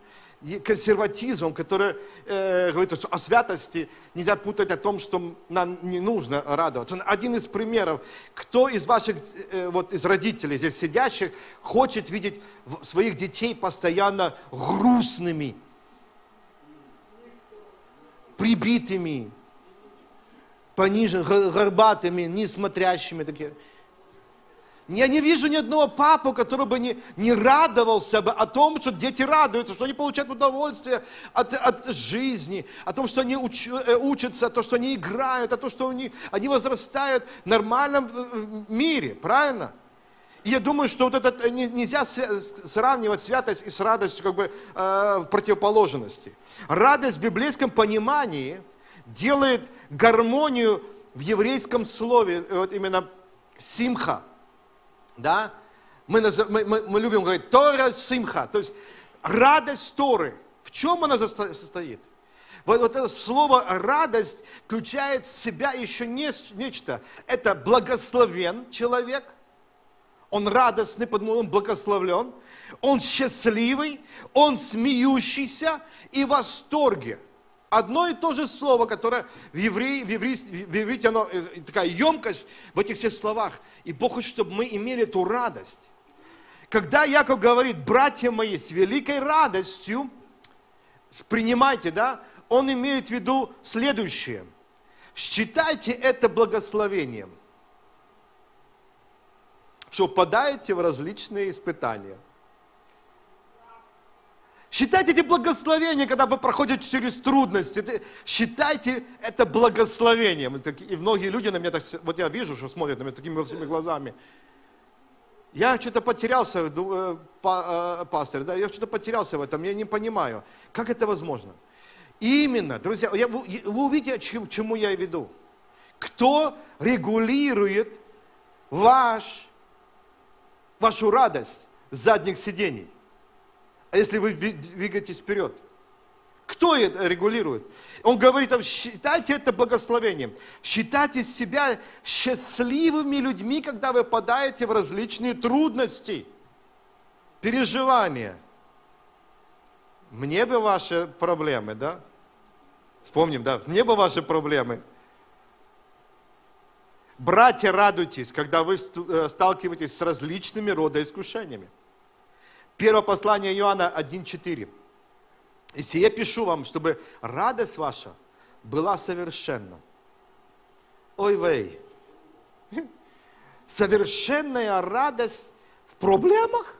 консерватизмом, который э, говорит что о святости, нельзя путать о том, что нам не нужно радоваться. Один из примеров, кто из ваших, э, вот из родителей здесь сидящих, хочет видеть своих детей постоянно грустными, прибитыми, пониженными, горбатыми, несмотрящими такие. Я не вижу ни одного папу, который бы не, не радовался бы о том, что дети радуются, что они получают удовольствие от, от жизни, о том, что они уч, э, учатся, о том, что они играют, о том, что они, они возрастают в нормальном э, мире, правильно? И я думаю, что вот это э, нельзя сравнивать святость и с радостью как бы э, в противоположности. Радость в библейском понимании делает гармонию в еврейском слове, вот именно симха – да, мы, мы, мы, мы любим говорить Тора Симха, то есть радость Торы. В чем она состоит? Вот, вот это слово радость включает в себя еще не, нечто. Это благословен человек, он радостный, потому он благословлен, он счастливый, он смеющийся и в восторге. Одно и то же слово, которое в, еврей, в, еврей, в иврите, оно, э, такая емкость в этих всех словах. И Бог хочет, чтобы мы имели эту радость. Когда Яков говорит, братья мои, с великой радостью, принимайте, да, он имеет в виду следующее. Считайте это благословением, что попадаете в различные испытания – Считайте эти благословения, когда вы проходите через трудности. Считайте это благословением. И многие люди на меня так, вот я вижу, что смотрят на меня такими большими глазами. Я что-то потерялся, э, э, пастор, да, я что-то потерялся в этом, я не понимаю, как это возможно. именно, друзья, я, вы увидите, к чему я веду. Кто регулирует ваш, вашу радость задних сидений? А если вы двигаетесь вперед? Кто это регулирует? Он говорит, считайте это благословением. Считайте себя счастливыми людьми, когда вы попадаете в различные трудности, переживания. Мне бы ваши проблемы, да? Вспомним, да? Мне бы ваши проблемы. Братья, радуйтесь, когда вы э, сталкиваетесь с различными рода искушениями. Первое послание Иоанна 1.4. И сие пишу вам, чтобы радость ваша была совершенна. Ой, вей. Совершенная радость в проблемах?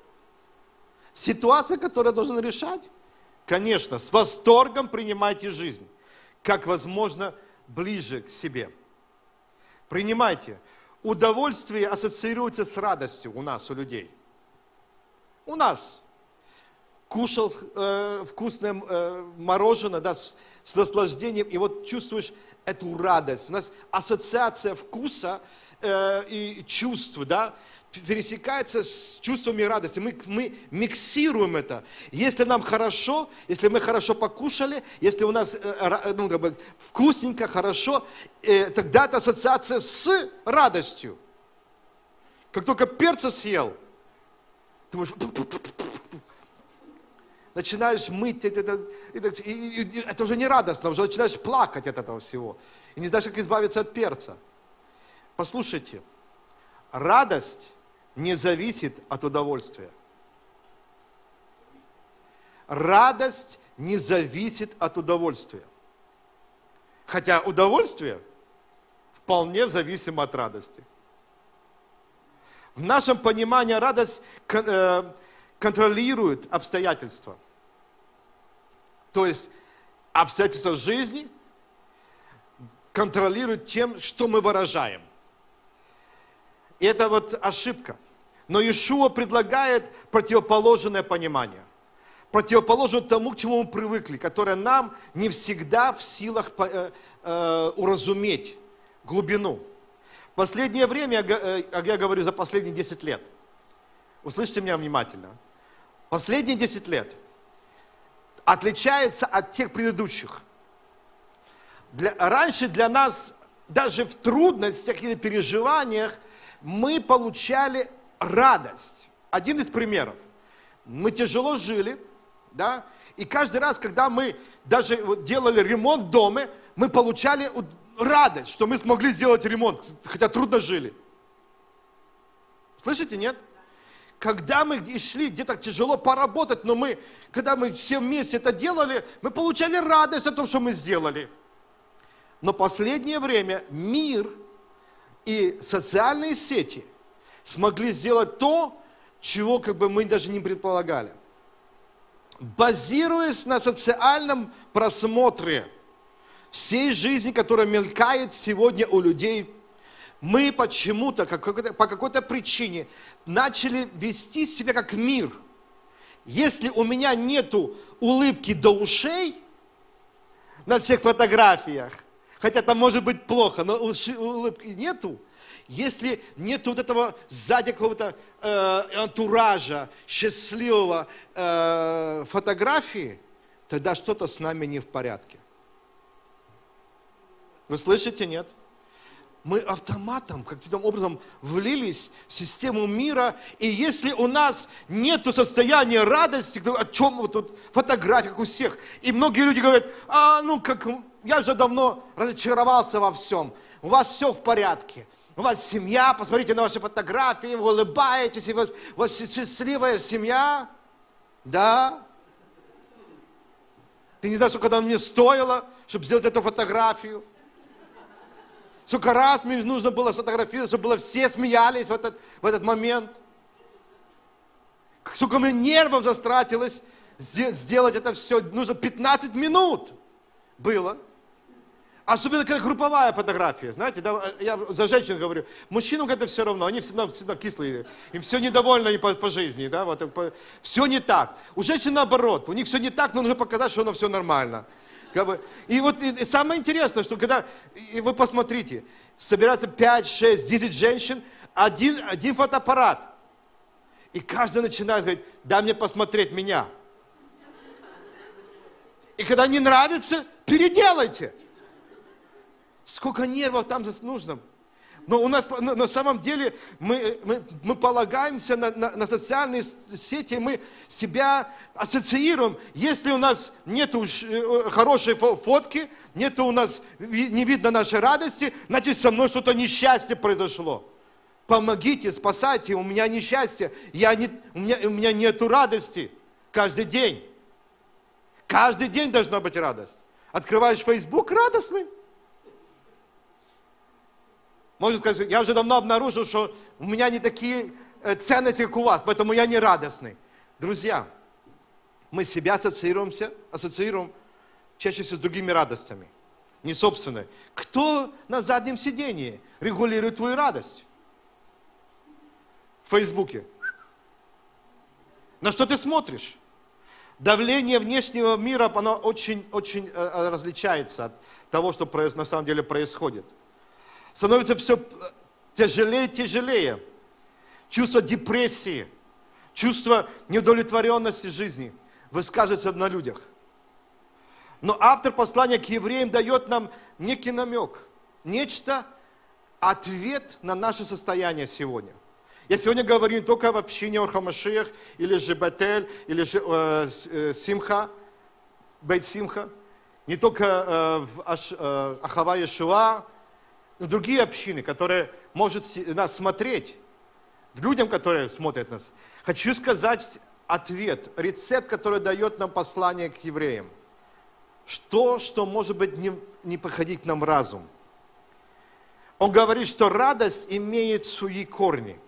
Ситуация, которую должен решать? Конечно, с восторгом принимайте жизнь, как возможно ближе к себе. Принимайте. Удовольствие ассоциируется с радостью у нас, у людей у нас. Кушал э, вкусное э, мороженое, да, с, с наслаждением, и вот чувствуешь эту радость. У нас ассоциация вкуса э, и чувств, да, пересекается с чувствами радости. Мы, мы миксируем это. Если нам хорошо, если мы хорошо покушали, если у нас э, ну, как бы, вкусненько, хорошо, э, тогда это ассоциация с радостью. Как только перца съел – ты. Начинаешь мыть, это, это, это, и, и, это уже не радостно, уже начинаешь плакать от этого всего. И не знаешь, как избавиться от перца. Послушайте, радость не зависит от удовольствия. Радость не зависит от удовольствия. Хотя удовольствие вполне зависимо от радости. В нашем понимании радость э, контролирует обстоятельства. То есть обстоятельства жизни контролируют тем, что мы выражаем. И это вот ошибка. Но Иешуа предлагает противоположное понимание. Противоположное тому, к чему мы привыкли, которое нам не всегда в силах э, э, уразуметь глубину. Последнее время, э, я говорю за последние 10 лет, услышьте меня внимательно, последние 10 лет отличается от тех предыдущих. Для, раньше для нас, даже в трудностях или переживаниях, мы получали радость. Один из примеров. Мы тяжело жили, да, и каждый раз, когда мы даже делали ремонт в доме, мы получали радость, что мы смогли сделать ремонт, хотя трудно жили. Слышите, нет? Когда мы шли где-то тяжело поработать, но мы, когда мы все вместе это делали, мы получали радость о том, что мы сделали. Но последнее время мир и социальные сети смогли сделать то, чего как бы мы даже не предполагали. Базируясь на социальном просмотре всей жизни, которая мелькает сегодня у людей, мы почему-то, по какой-то причине, начали вести себя как мир. Если у меня нету улыбки до ушей на всех фотографиях, хотя там может быть плохо, но улыбки нету, если нет вот этого сзади какого-то э, антуража, счастливого э, фотографии, тогда что-то с нами не в порядке. Вы слышите, нет? Мы автоматом, каким-то образом влились в систему мира, и если у нас нет состояния радости, о чем вот тут фотография, как у всех, и многие люди говорят, а ну как, я же давно разочаровался во всем, у вас все в порядке, у вас семья, посмотрите на ваши фотографии, вы улыбаетесь, и у вас, у вас счастливая семья. Да. Ты не знаешь, сколько она мне стоило, чтобы сделать эту фотографию. Сколько раз мне нужно было сфотографировать, чтобы было все смеялись в этот, в этот момент. Сколько мне нервов застратилось сделать это все. Нужно 15 минут было. Особенно, когда групповая фотография, знаете, да, я за женщин говорю, мужчинам это все равно, они всегда, всегда кислые, им все недовольны по, по жизни, да, вот, по, все не так. У женщин наоборот, у них все не так, но нужно показать, что оно все нормально. Как бы, и вот и, самое интересное, что когда, и вы посмотрите, собирается 5, 6, 10 женщин, один, один фотоаппарат, и каждый начинает говорить, дай мне посмотреть меня. И когда не нравится, переделайте. Сколько нервов там нужно. Но у нас на самом деле мы, мы, мы полагаемся на, на, на социальные сети, мы себя ассоциируем. Если у нас нет э, хорошей фотки, нет у нас, не видно нашей радости, значит со мной что-то несчастье произошло. Помогите, спасайте, у меня несчастье, я не, у, меня, у меня нету радости каждый день. Каждый день должна быть радость. Открываешь Facebook, радостный. Можно сказать, я уже давно обнаружил, что у меня не такие э, ценности, как у вас, поэтому я не радостный. Друзья, мы себя ассоциируемся, ассоциируем чаще всего с другими радостями, не собственной. Кто на заднем сидении регулирует твою радость? В Фейсбуке. На что ты смотришь? Давление внешнего мира, оно очень-очень э, э, различается от того, что на самом деле происходит становится все тяжелее и тяжелее. Чувство депрессии, чувство неудовлетворенности жизни высказывается на людях. Но автор послания к евреям дает нам некий намек, нечто, ответ на наше состояние сегодня. Я сегодня говорю не только об общине Орхамашиях, или же Бетель, или же э, э, Симха, Бейт Симха, не только э, в э, Ахава Ешуа, другие общины, которые может нас смотреть, людям, которые смотрят нас, хочу сказать ответ, рецепт, который дает нам послание к евреям. Что, что может быть не, не походить нам разум. Он говорит, что радость имеет свои корни.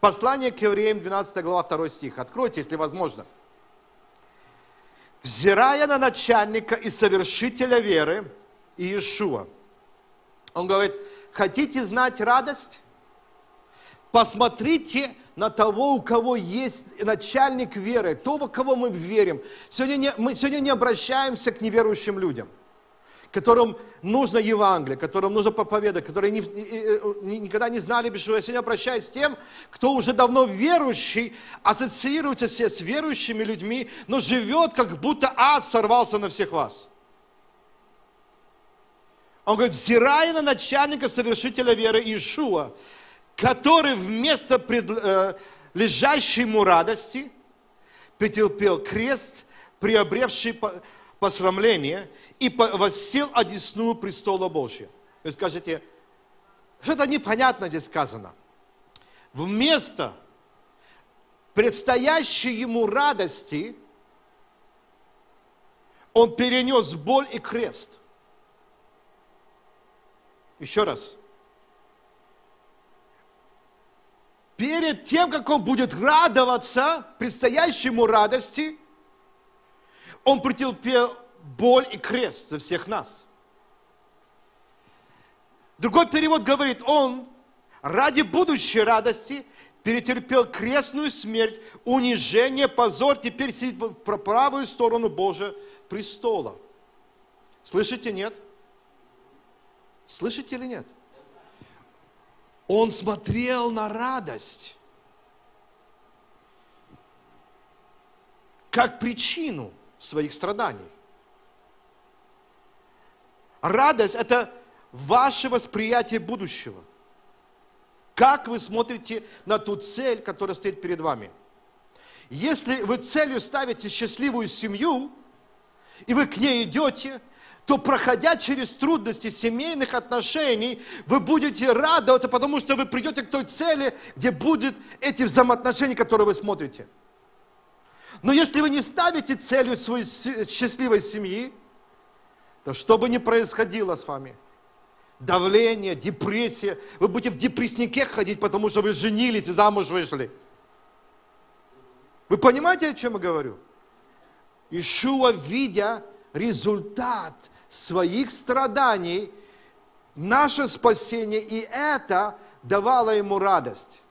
Послание к евреям, 12 глава, 2 стих. Откройте, если возможно. «Взирая на начальника и совершителя веры, Иешуа, он говорит, хотите знать радость? Посмотрите на того, у кого есть начальник веры, того, кого мы верим. Сегодня не, мы сегодня не обращаемся к неверующим людям. которым нужно Евангелие, которым нужно проповедовать, которые не, не, никогда не знали Бешуа. Я сегодня обращаюсь с тем, кто уже давно верующий, ассоциируется с верующими людьми, но живет, как будто ад сорвался на всех вас. Он говорит, взирая на начальника совершителя веры Иешуа, который вместо пред, э, лежащей ему радости претерпел крест, приобревший посрамление, и воссел одесную престола Божья. Вы скажете, что-то непонятно здесь сказано. Вместо предстоящей ему радости он перенес боль и крест – еще раз. Перед тем, как он будет радоваться предстоящему радости, он претерпел боль и крест за всех нас. Другой перевод говорит, он ради будущей радости перетерпел крестную смерть, унижение, позор, теперь сидит в правую сторону Божия престола. Слышите, нет? Слышите или нет? Он смотрел на радость как причину своих страданий. Радость – это ваше восприятие будущего. Как вы смотрите на ту цель, которая стоит перед вами? Если вы целью ставите счастливую семью, и вы к ней идете – то проходя через трудности семейных отношений, вы будете радоваться, потому что вы придете к той цели, где будут эти взаимоотношения, которые вы смотрите. Но если вы не ставите целью своей счастливой семьи, то что бы ни происходило с вами, давление, депрессия, вы будете в депресснике ходить, потому что вы женились и замуж вышли. Вы понимаете, о чем я говорю? Ишуа, видя результат своих страданий наше спасение, и это давало ему радость.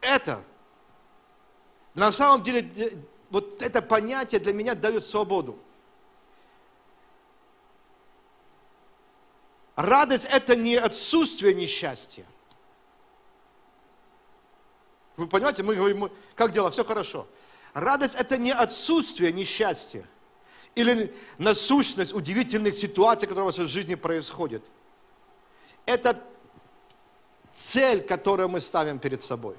Это, на самом деле, вот это понятие для меня дает свободу. Радость – это не отсутствие несчастья. Вы понимаете, мы говорим, как дела, все хорошо. Радость – это не отсутствие несчастья или насущность удивительных ситуаций, которые у вас в жизни происходят. Это цель, которую мы ставим перед собой.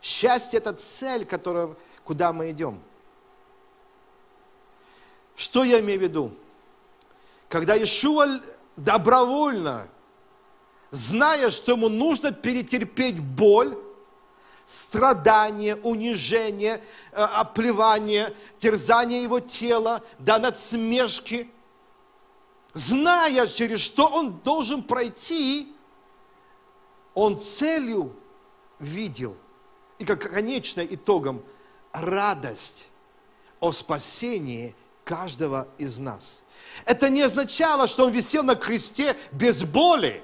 Счастье – это цель, которая, куда мы идем. Что я имею в виду? Когда Ишуа добровольно, зная, что ему нужно перетерпеть боль, страдание, унижение, э, оплевание, терзание его тела, до надсмешки, зная, через что он должен пройти, он целью видел, и как конечным итогом, радость о спасении каждого из нас. Это не означало, что он висел на кресте без боли –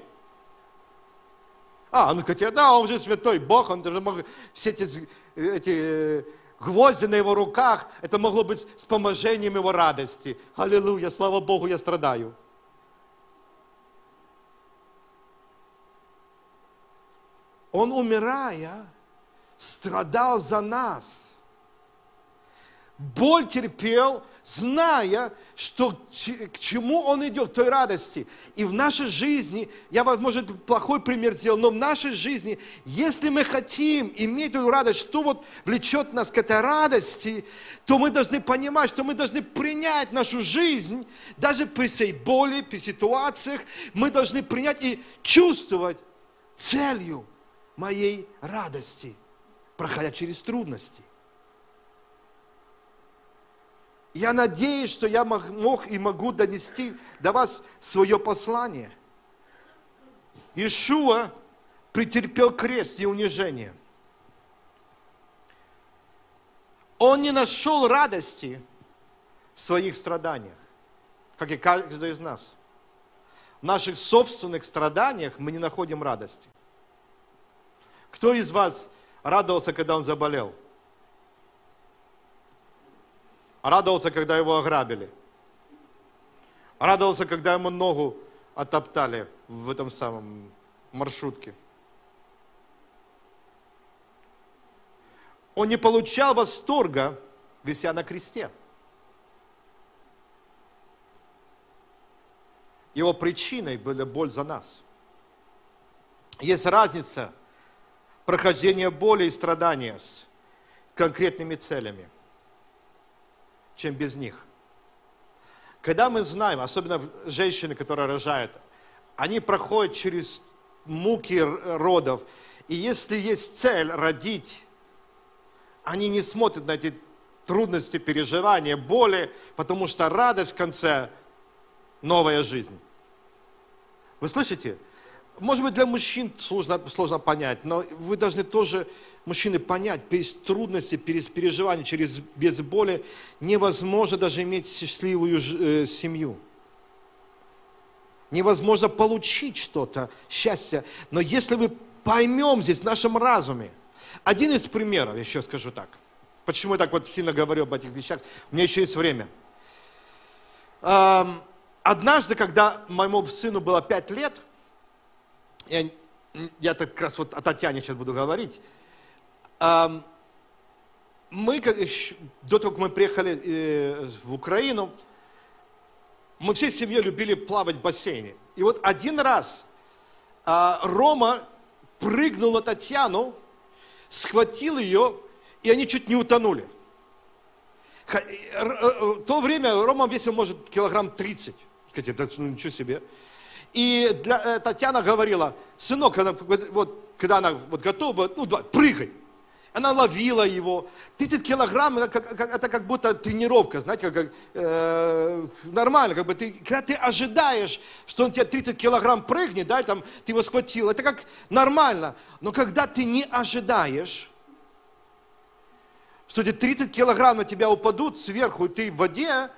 а, ну хотя, да, он же святой Бог, он даже мог, все эти, эти э, гвозди на его руках, это могло быть с поможением его радости. Аллилуйя, слава Богу, я страдаю. Он, умирая, страдал за нас. Боль терпел, зная, что к чему он идет, той радости. И в нашей жизни, я, возможно, плохой пример сделал, но в нашей жизни, если мы хотим иметь эту радость, что вот влечет нас к этой радости, то мы должны понимать, что мы должны принять нашу жизнь, даже при всей боли, при ситуациях, мы должны принять и чувствовать целью моей радости, проходя через трудности. Я надеюсь, что я мог, и могу донести до вас свое послание. Иешуа претерпел крест и унижение. Он не нашел радости в своих страданиях, как и каждый из нас. В наших собственных страданиях мы не находим радости. Кто из вас радовался, когда он заболел? Радовался, когда его ограбили. Радовался, когда ему ногу оттоптали в этом самом маршрутке. Он не получал восторга, вися на кресте. Его причиной была боль за нас. Есть разница прохождения боли и страдания с конкретными целями, чем без них. Когда мы знаем, особенно женщины, которые рожают, они проходят через муки родов, и если есть цель родить, они не смотрят на эти трудности, переживания, боли, потому что радость в конце – новая жизнь. Вы слышите? Может быть, для мужчин сложно, сложно понять, но вы должны тоже, мужчины, понять, без трудностей, без переживаний, через, без боли невозможно даже иметь счастливую э, семью. Невозможно получить что-то, счастье. Но если мы поймем здесь в нашем разуме, один из примеров, еще скажу так, почему я так вот сильно говорю об этих вещах, у меня еще есть время. Однажды, когда моему сыну было пять лет, я, я как раз вот о Татьяне сейчас буду говорить, мы, до того, как мы приехали э, в Украину, мы всей семьей любили плавать в бассейне. И вот один раз а, Рома прыгнул на Татьяну, схватил ее, и они чуть не утонули. Э, э, в то время Рома весил, может, килограмм 30. Скажите, ну, ничего себе. И для, Татьяна говорила, сынок, она, вот, когда она вот готова, ну, давай, прыгай. Она ловила его. 30 килограмм, это как, как, это как будто тренировка, знаете, как, э, нормально. Как бы ты, когда ты ожидаешь, что он тебе 30 килограмм прыгнет, да, там, ты его схватил, это как нормально. Но когда ты не ожидаешь, что эти 30 килограмм на тебя упадут сверху, и ты в воде,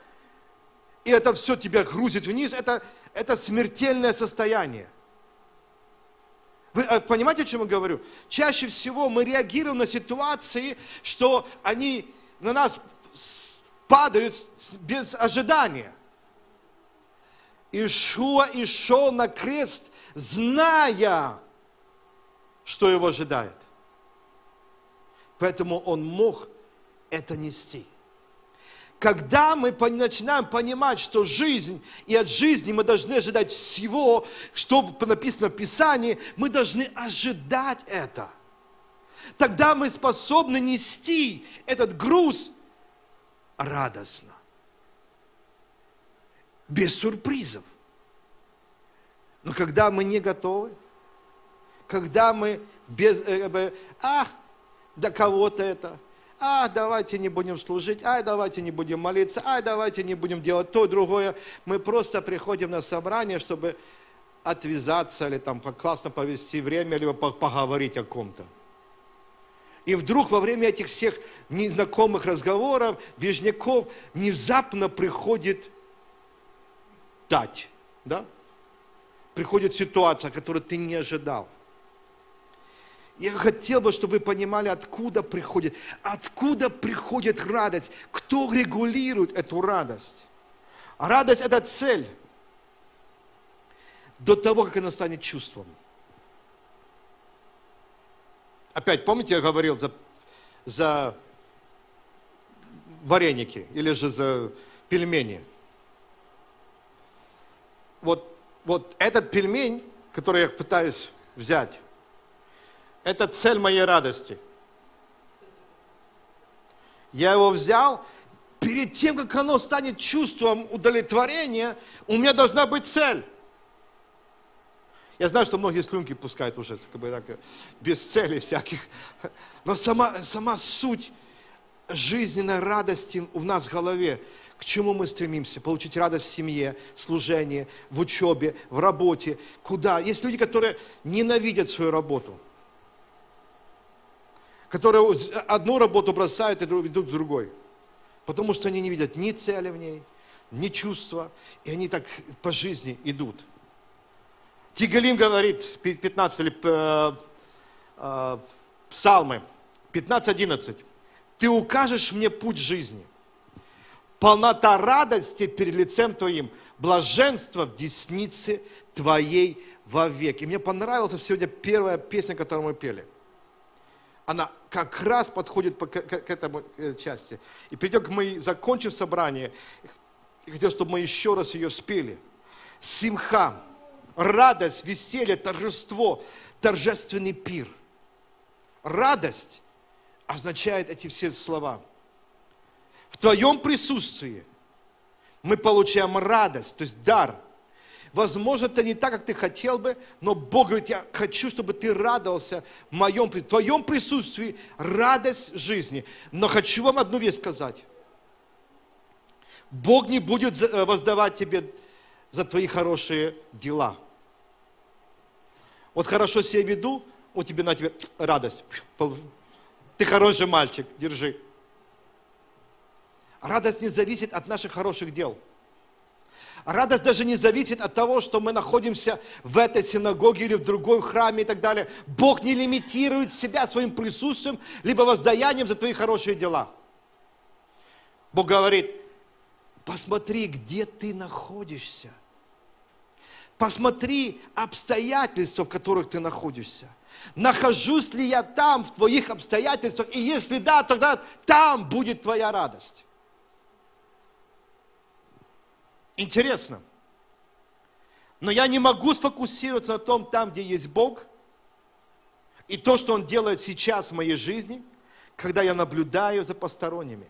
и это все тебя грузит вниз, это, это смертельное состояние. Вы э, понимаете, о чем я говорю? Чаще всего мы реагируем на ситуации, что они на нас падают без ожидания. Ишуа и шел на крест, зная, что его ожидает. Поэтому он мог это нести. Когда мы начинаем понимать, что жизнь, и от жизни мы должны ожидать всего, что написано в Писании, мы должны ожидать это. Тогда мы способны нести этот груз радостно, без сюрпризов. Но когда мы не готовы, когда мы без, э, а, до кого-то это, а давайте не будем служить, ай, давайте не будем молиться, ай, давайте не будем делать то, другое. Мы просто приходим на собрание, чтобы отвязаться или там классно провести время, либо поговорить о ком-то. И вдруг во время этих всех незнакомых разговоров, вежняков, внезапно приходит дать, да? Приходит ситуация, которую ты не ожидал. Я хотел бы, чтобы вы понимали, откуда приходит, откуда приходит радость, кто регулирует эту радость. А радость – это цель до того, как она станет чувством. Опять, помните, я говорил за, за вареники или же за пельмени? Вот, вот этот пельмень, который я пытаюсь взять, это цель моей радости. Я его взял, перед тем, как оно станет чувством удовлетворения, у меня должна быть цель. Я знаю, что многие слюнки пускают уже, как бы так, без цели всяких. Но сама, сама суть жизненной радости у нас в голове, к чему мы стремимся? Получить радость в семье, служении, в учебе, в работе. Куда? Есть люди, которые ненавидят свою работу – которые одну работу бросают и идут к другой. Потому что они не видят ни цели в ней, ни чувства, и они так по жизни идут. Тигалим говорит, 15 или э, э, Псалмы, 15-11, «Ты укажешь мне путь жизни, полнота радости перед лицем Твоим, блаженство в деснице Твоей вовек. И мне понравилась сегодня первая песня, которую мы пели. Она как раз подходит к, к, к этому э, части. И перед тем, как мы закончим собрание, я хотел, чтобы мы еще раз ее спели. Симха, радость, веселье, торжество, торжественный пир. Радость означает эти все слова. В твоем присутствии мы получаем радость, то есть дар. Возможно, это не так, как ты хотел бы, но Бог говорит, я хочу, чтобы ты радовался в моем, в твоем присутствии, радость жизни. Но хочу вам одну вещь сказать. Бог не будет э, воздавать тебе за твои хорошие дела. Вот хорошо себя веду, у тебя на тебе радость. Ты хороший мальчик, держи. Радость не зависит от наших хороших дел. Радость даже не зависит от того, что мы находимся в этой синагоге или в другой храме и так далее. Бог не лимитирует себя своим присутствием, либо воздаянием за твои хорошие дела. Бог говорит, посмотри, где ты находишься. Посмотри обстоятельства, в которых ты находишься. Нахожусь ли я там, в твоих обстоятельствах? И если да, тогда там будет твоя радость. Интересно. Но я не могу сфокусироваться на том, там, где есть Бог, и то, что Он делает сейчас в моей жизни, когда я наблюдаю за посторонними.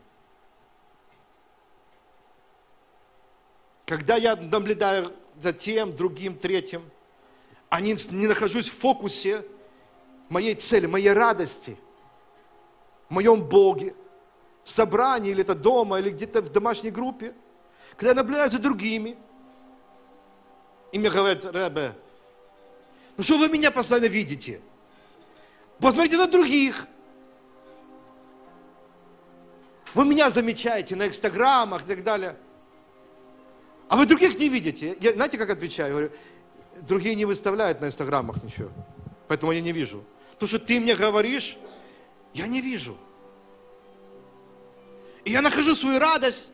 Когда я наблюдаю за тем, другим, третьим, а не, не нахожусь в фокусе моей цели, моей радости, в моем Боге, в собрании, или это дома, или где-то в домашней группе – когда я наблюдаю за другими, и мне говорят, Ребе, ну что вы меня постоянно видите? Посмотрите на других. Вы меня замечаете на инстаграмах и так далее. А вы других не видите. Я, знаете, как отвечаю? Я говорю, другие не выставляют на инстаграмах ничего. Поэтому я не вижу. То, что ты мне говоришь, я не вижу. И я нахожу свою радость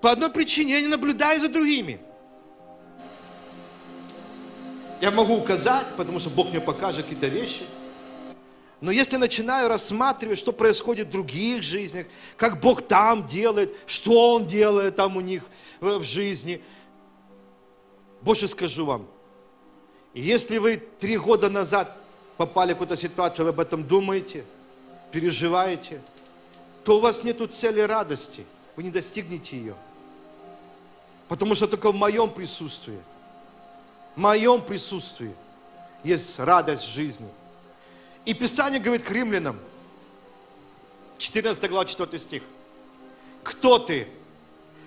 по одной причине я не наблюдаю за другими. Я могу указать, потому что Бог мне покажет какие-то вещи. Но если начинаю рассматривать, что происходит в других жизнях, как Бог там делает, что Он делает там у них в жизни, больше скажу вам. Если вы три года назад попали в какую-то ситуацию, вы об этом думаете, переживаете, то у вас нет цели радости, вы не достигнете ее. Потому что только в моем присутствии, в моем присутствии есть радость жизни. И Писание говорит к римлянам, 14 глава, 4 стих. Кто ты,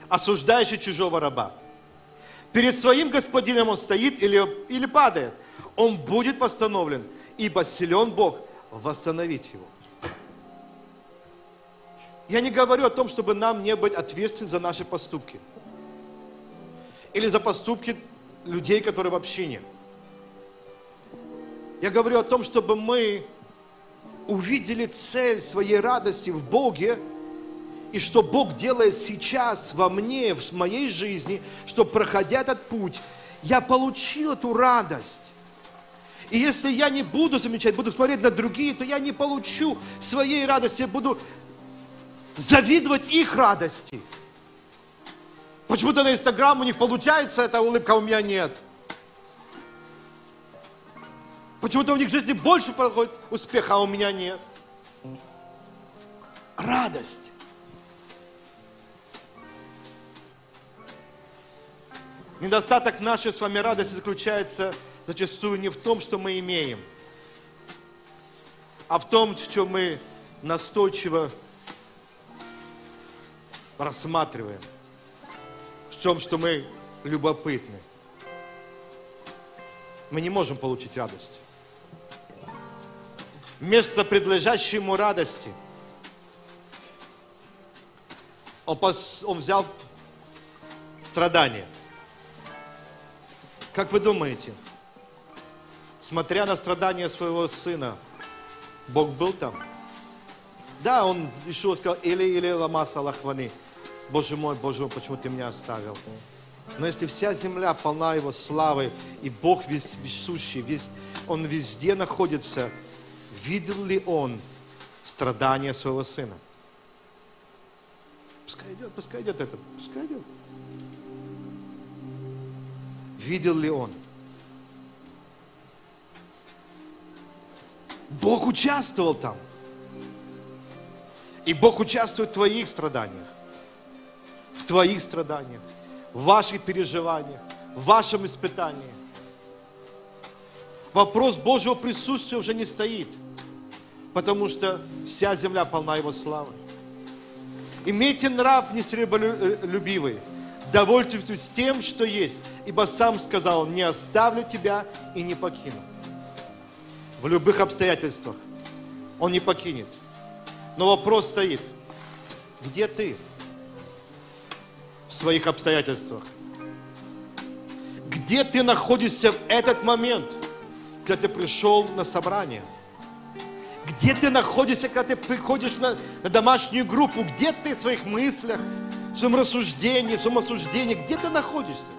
осуждающий чужого раба? Перед своим господином он стоит или, или падает. Он будет восстановлен, ибо силен Бог восстановить его. Я не говорю о том, чтобы нам не быть ответственны за наши поступки или за поступки людей, которые в общине. Я говорю о том, чтобы мы увидели цель своей радости в Боге, и что Бог делает сейчас во мне, в моей жизни, что проходя этот путь, я получил эту радость. И если я не буду замечать, буду смотреть на другие, то я не получу своей радости, я буду завидовать их радости. Почему-то на Инстаграм у них получается эта улыбка, а у меня нет. Почему-то у них в жизни больше проходит успеха, а у меня нет. Радость. Недостаток нашей с вами радости заключается зачастую не в том, что мы имеем, а в том, чем мы настойчиво рассматриваем – в том, что мы любопытны. Мы не можем получить радость. Вместо предлежащей ему радости он, пос, он взял страдания. Как вы думаете, смотря на страдания своего сына, Бог был там? Да, он, Ишуа сказал, или или ламаса лахвани. Боже мой, Боже мой, почему ты меня оставил? Но если вся земля полна Его славы, и Бог весь вездесущий, весь, Он везде находится, видел ли Он страдания своего Сына? Пускай идет, пускай идет это, пускай идет. Видел ли Он? Бог участвовал там. И Бог участвует в твоих страданиях. Твоих страданиях, в ваших переживаниях, в вашем испытании. Вопрос Божьего присутствия уже не стоит, потому что вся земля полна Его славы. Имейте нрав несреболюбивый, довольствуйтесь тем, что есть, ибо сам сказал, не оставлю тебя и не покину. В любых обстоятельствах Он не покинет. Но вопрос стоит, где ты в своих обстоятельствах? Где ты находишься в этот момент, когда ты пришел на собрание? Где ты находишься, когда ты приходишь на, на домашнюю группу? Где ты в своих мыслях, в своем рассуждении, в своем осуждении? Где ты находишься?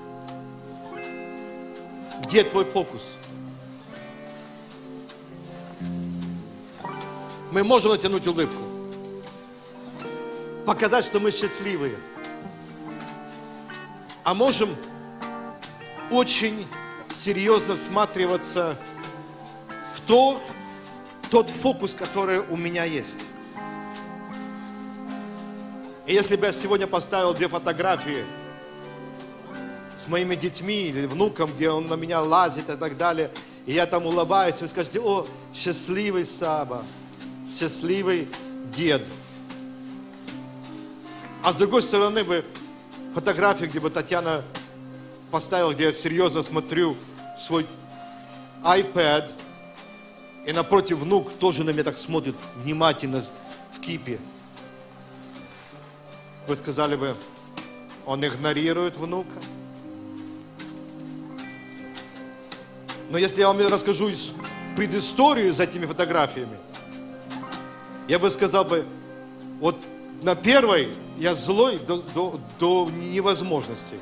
Где твой фокус? Мы можем натянуть улыбку, показать, что мы счастливые. А можем очень серьезно всматриваться в то, тот фокус, который у меня есть. И если бы я сегодня поставил две фотографии с моими детьми или внуком, где он на меня лазит и так далее, и я там улыбаюсь, вы скажете, о, счастливый Саба, счастливый дед. А с другой стороны бы фотографию, где бы Татьяна поставила, где я серьезно смотрю свой iPad, и напротив внук тоже на меня так смотрит внимательно в кипе. Вы сказали бы, он игнорирует внука. Но если я вам расскажу предысторию за этими фотографиями, я бы сказал бы, вот на первой я злой до, до, до невозможности.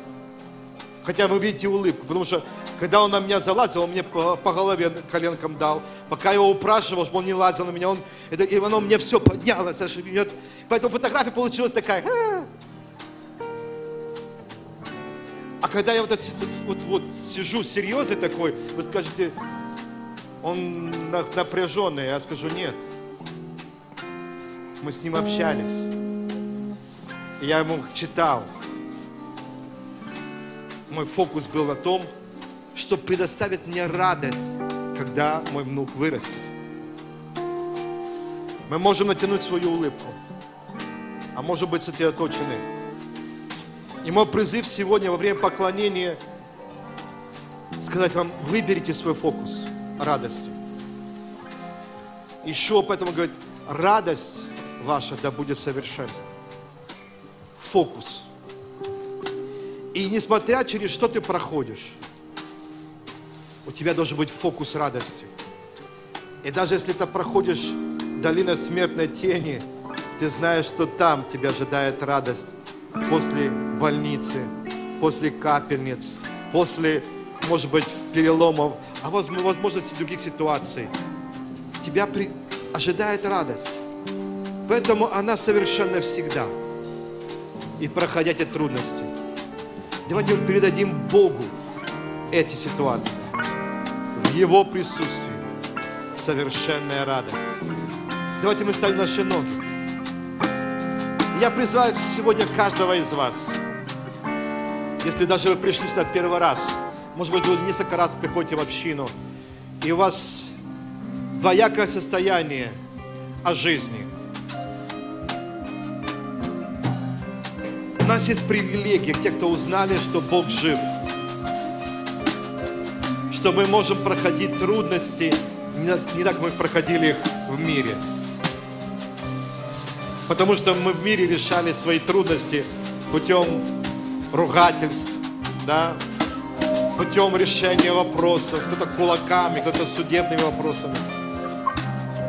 Хотя вы видите улыбку, потому что когда он на меня залазил, он мне по, по голове коленком дал. Пока я его упрашивал, чтобы он не лазил на меня, он, это, и оно мне все подняло. Поэтому фотография получилась такая. А, а когда я вот, вот, вот сижу серьезный такой, вы скажете, он напряженный, я скажу, нет мы с ним общались. И я ему читал. Мой фокус был на том, что предоставит мне радость, когда мой внук вырастет. Мы можем натянуть свою улыбку, а можем быть сосредоточены. И мой призыв сегодня во время поклонения сказать вам, выберите свой фокус радости. Еще поэтому говорит, радость ваше да будет совершенство. Фокус. И несмотря через что ты проходишь, у тебя должен быть фокус радости. И даже если ты проходишь долина смертной тени, ты знаешь, что там тебя ожидает радость после больницы, после капельниц, после, может быть, переломов, а возможности других ситуаций. Тебя при... ожидает радость. Поэтому она совершенно всегда. И проходя эти трудности. Давайте передадим Богу эти ситуации. В Его присутствии совершенная радость. Давайте мы ставим наши ноги. Я призываю сегодня каждого из вас, если даже вы пришли сюда первый раз, может быть, вы несколько раз приходите в общину, и у вас двоякое состояние о жизни – нас есть привилегия, те, кто узнали, что Бог жив. Что мы можем проходить трудности, не так мы проходили их в мире. Потому что мы в мире решали свои трудности путем ругательств, да, путем решения вопросов, кто-то кулаками, кто-то судебными вопросами.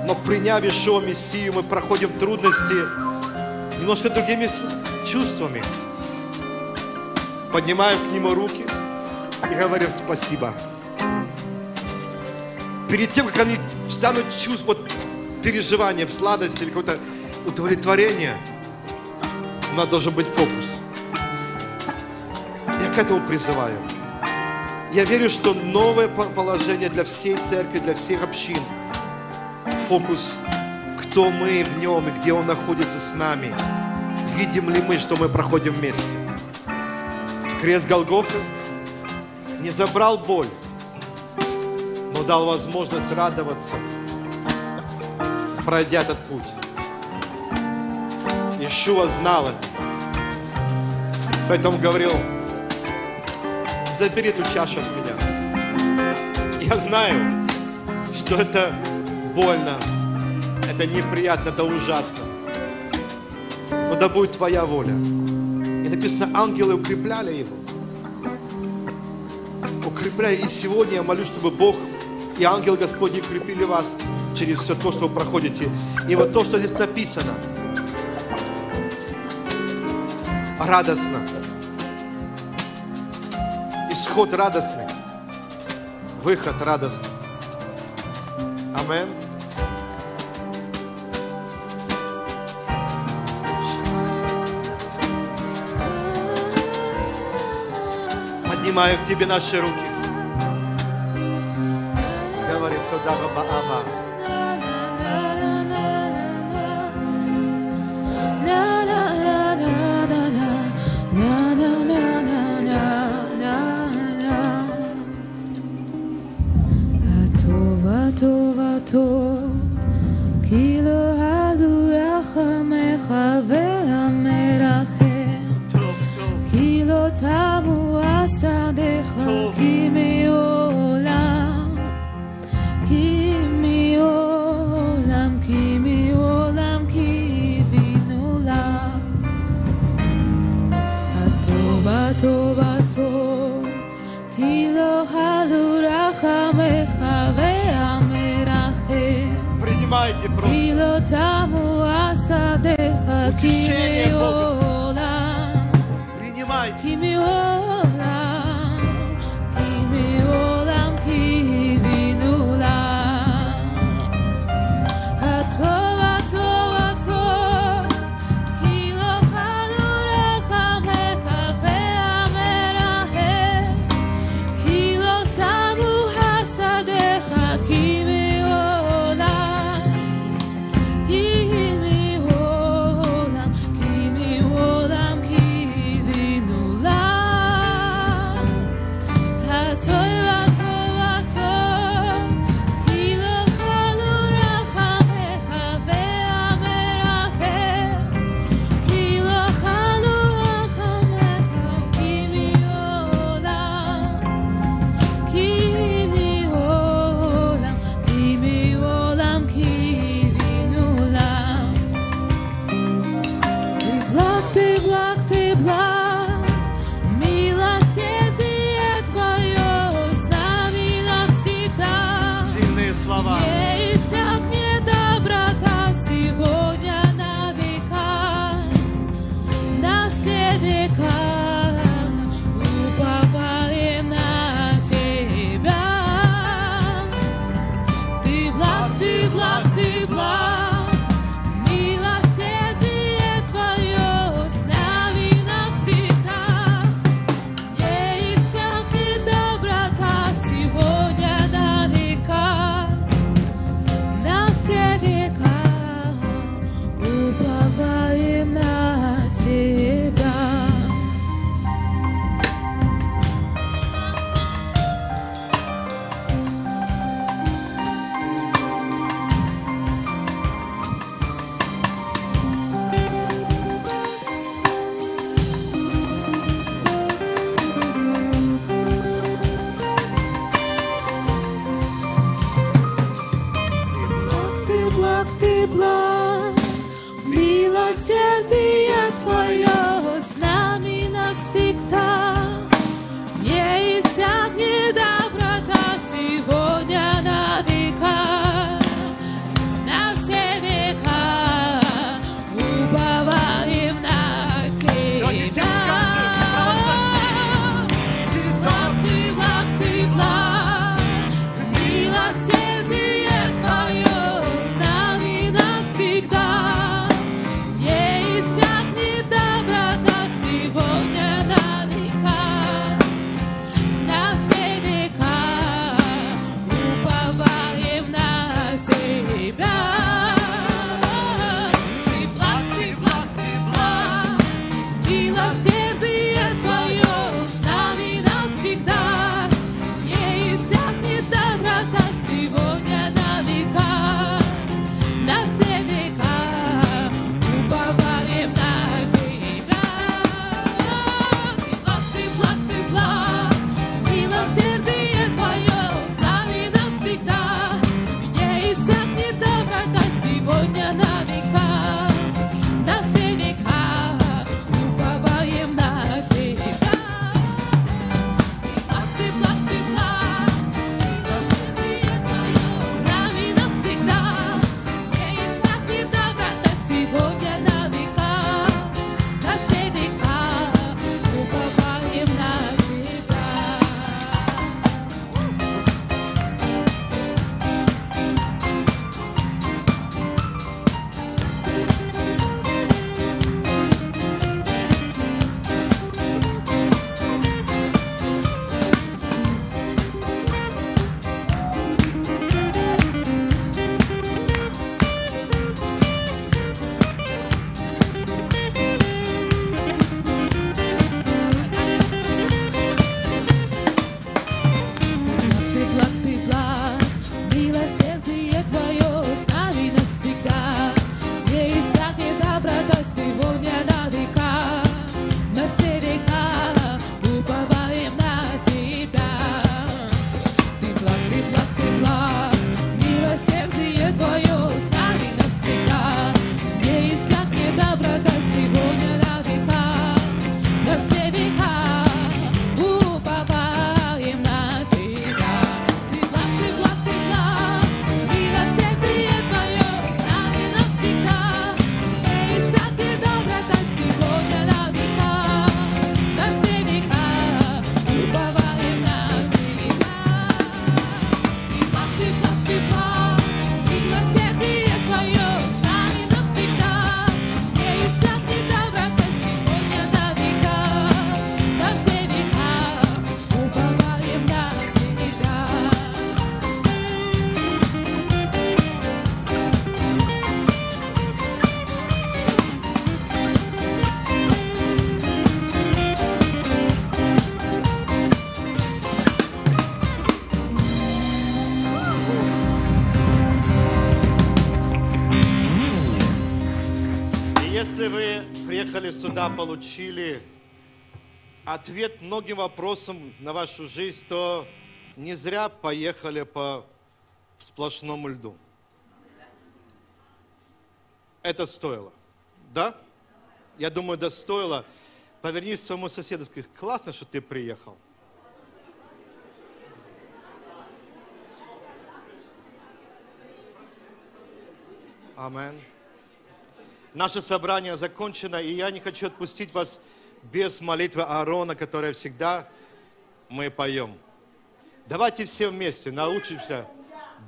Но приняв Ишуа Мессию, мы проходим трудности немножко другими чувствами, поднимаем к Нему руки и говорим спасибо. Перед тем, как они станут чувствовать переживание, в сладость или какое-то удовлетворение, у нас должен быть фокус. Я к этому призываю. Я верю, что новое положение для всей церкви, для всех общин. Фокус, кто мы в нем и где он находится с нами. Видим ли мы, что мы проходим вместе. Крест Голгофы не забрал боль, но дал возможность радоваться, пройдя этот путь. Ишуа знал это. Поэтому говорил, забери эту чашу от меня. Я знаю, что это больно, это неприятно, это ужасно. Но да будет твоя воля. И написано, ангелы укрепляли его. Укрепляя. И сегодня я молюсь, чтобы Бог и ангел Господний укрепили вас через все то, что вы проходите. И вот то, что здесь написано. Радостно исход радостный, выход радостный. Амин. поднимаем к Тебе наши руки. Говорим туда, баба. Аба. Приехали сюда, получили ответ многим вопросам на вашу жизнь, то не зря поехали по сплошному льду. Это стоило. Да? Я думаю, да стоило. Повернись к своему соседу и скажи, классно, что ты приехал. Аминь. Наше собрание закончено, и я не хочу отпустить вас без молитвы Аарона, которая всегда мы поем. Давайте все вместе научимся.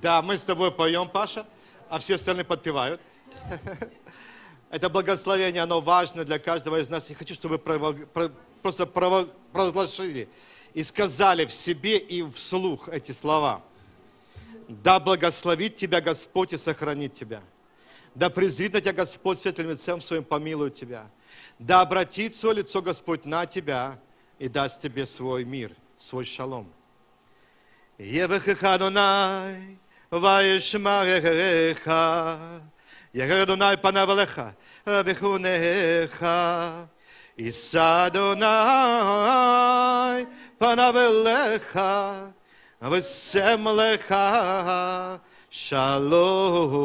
Да, мы с тобой поем, Паша, а все остальные подпевают. Это благословение, оно важно для каждого из нас. Я хочу, чтобы вы просто прово- провозглашили и сказали в себе и вслух эти слова. Да благословит тебя Господь и сохранит тебя. Да презрит на тебя Господь светлым лицем своим, помилует тебя. Да обратит свое лицо Господь на тебя и даст тебе свой мир, свой шалом. Ваешмареха, Ягер Адонай панавалеха, вехунеха, Иса Адонай панавалеха, весемлеха, шалом.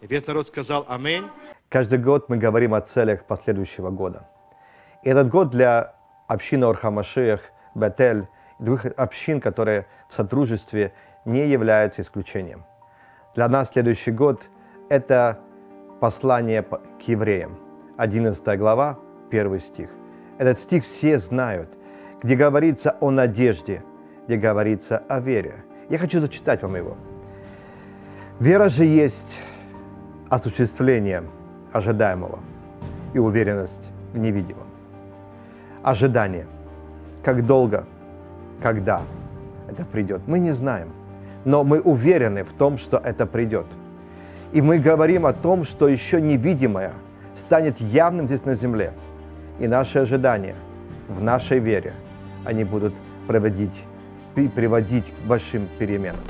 И весь народ сказал Аминь. Каждый год мы говорим о целях последующего года. И этот год для общины Орхамашиях, Бетель других общин, которые в сотрудничестве, не является исключением. Для нас следующий год – это послание по- к евреям, 11 глава, 1 стих. Этот стих все знают, где говорится о надежде, где говорится о вере. Я хочу зачитать вам его. Вера же есть осуществление ожидаемого и уверенность в невидимом. Ожидание. Как долго, когда это придет, мы не знаем. Но мы уверены в том, что это придет. И мы говорим о том, что еще невидимое станет явным здесь на земле. И наши ожидания в нашей вере, они будут проводить, при- приводить к большим переменам.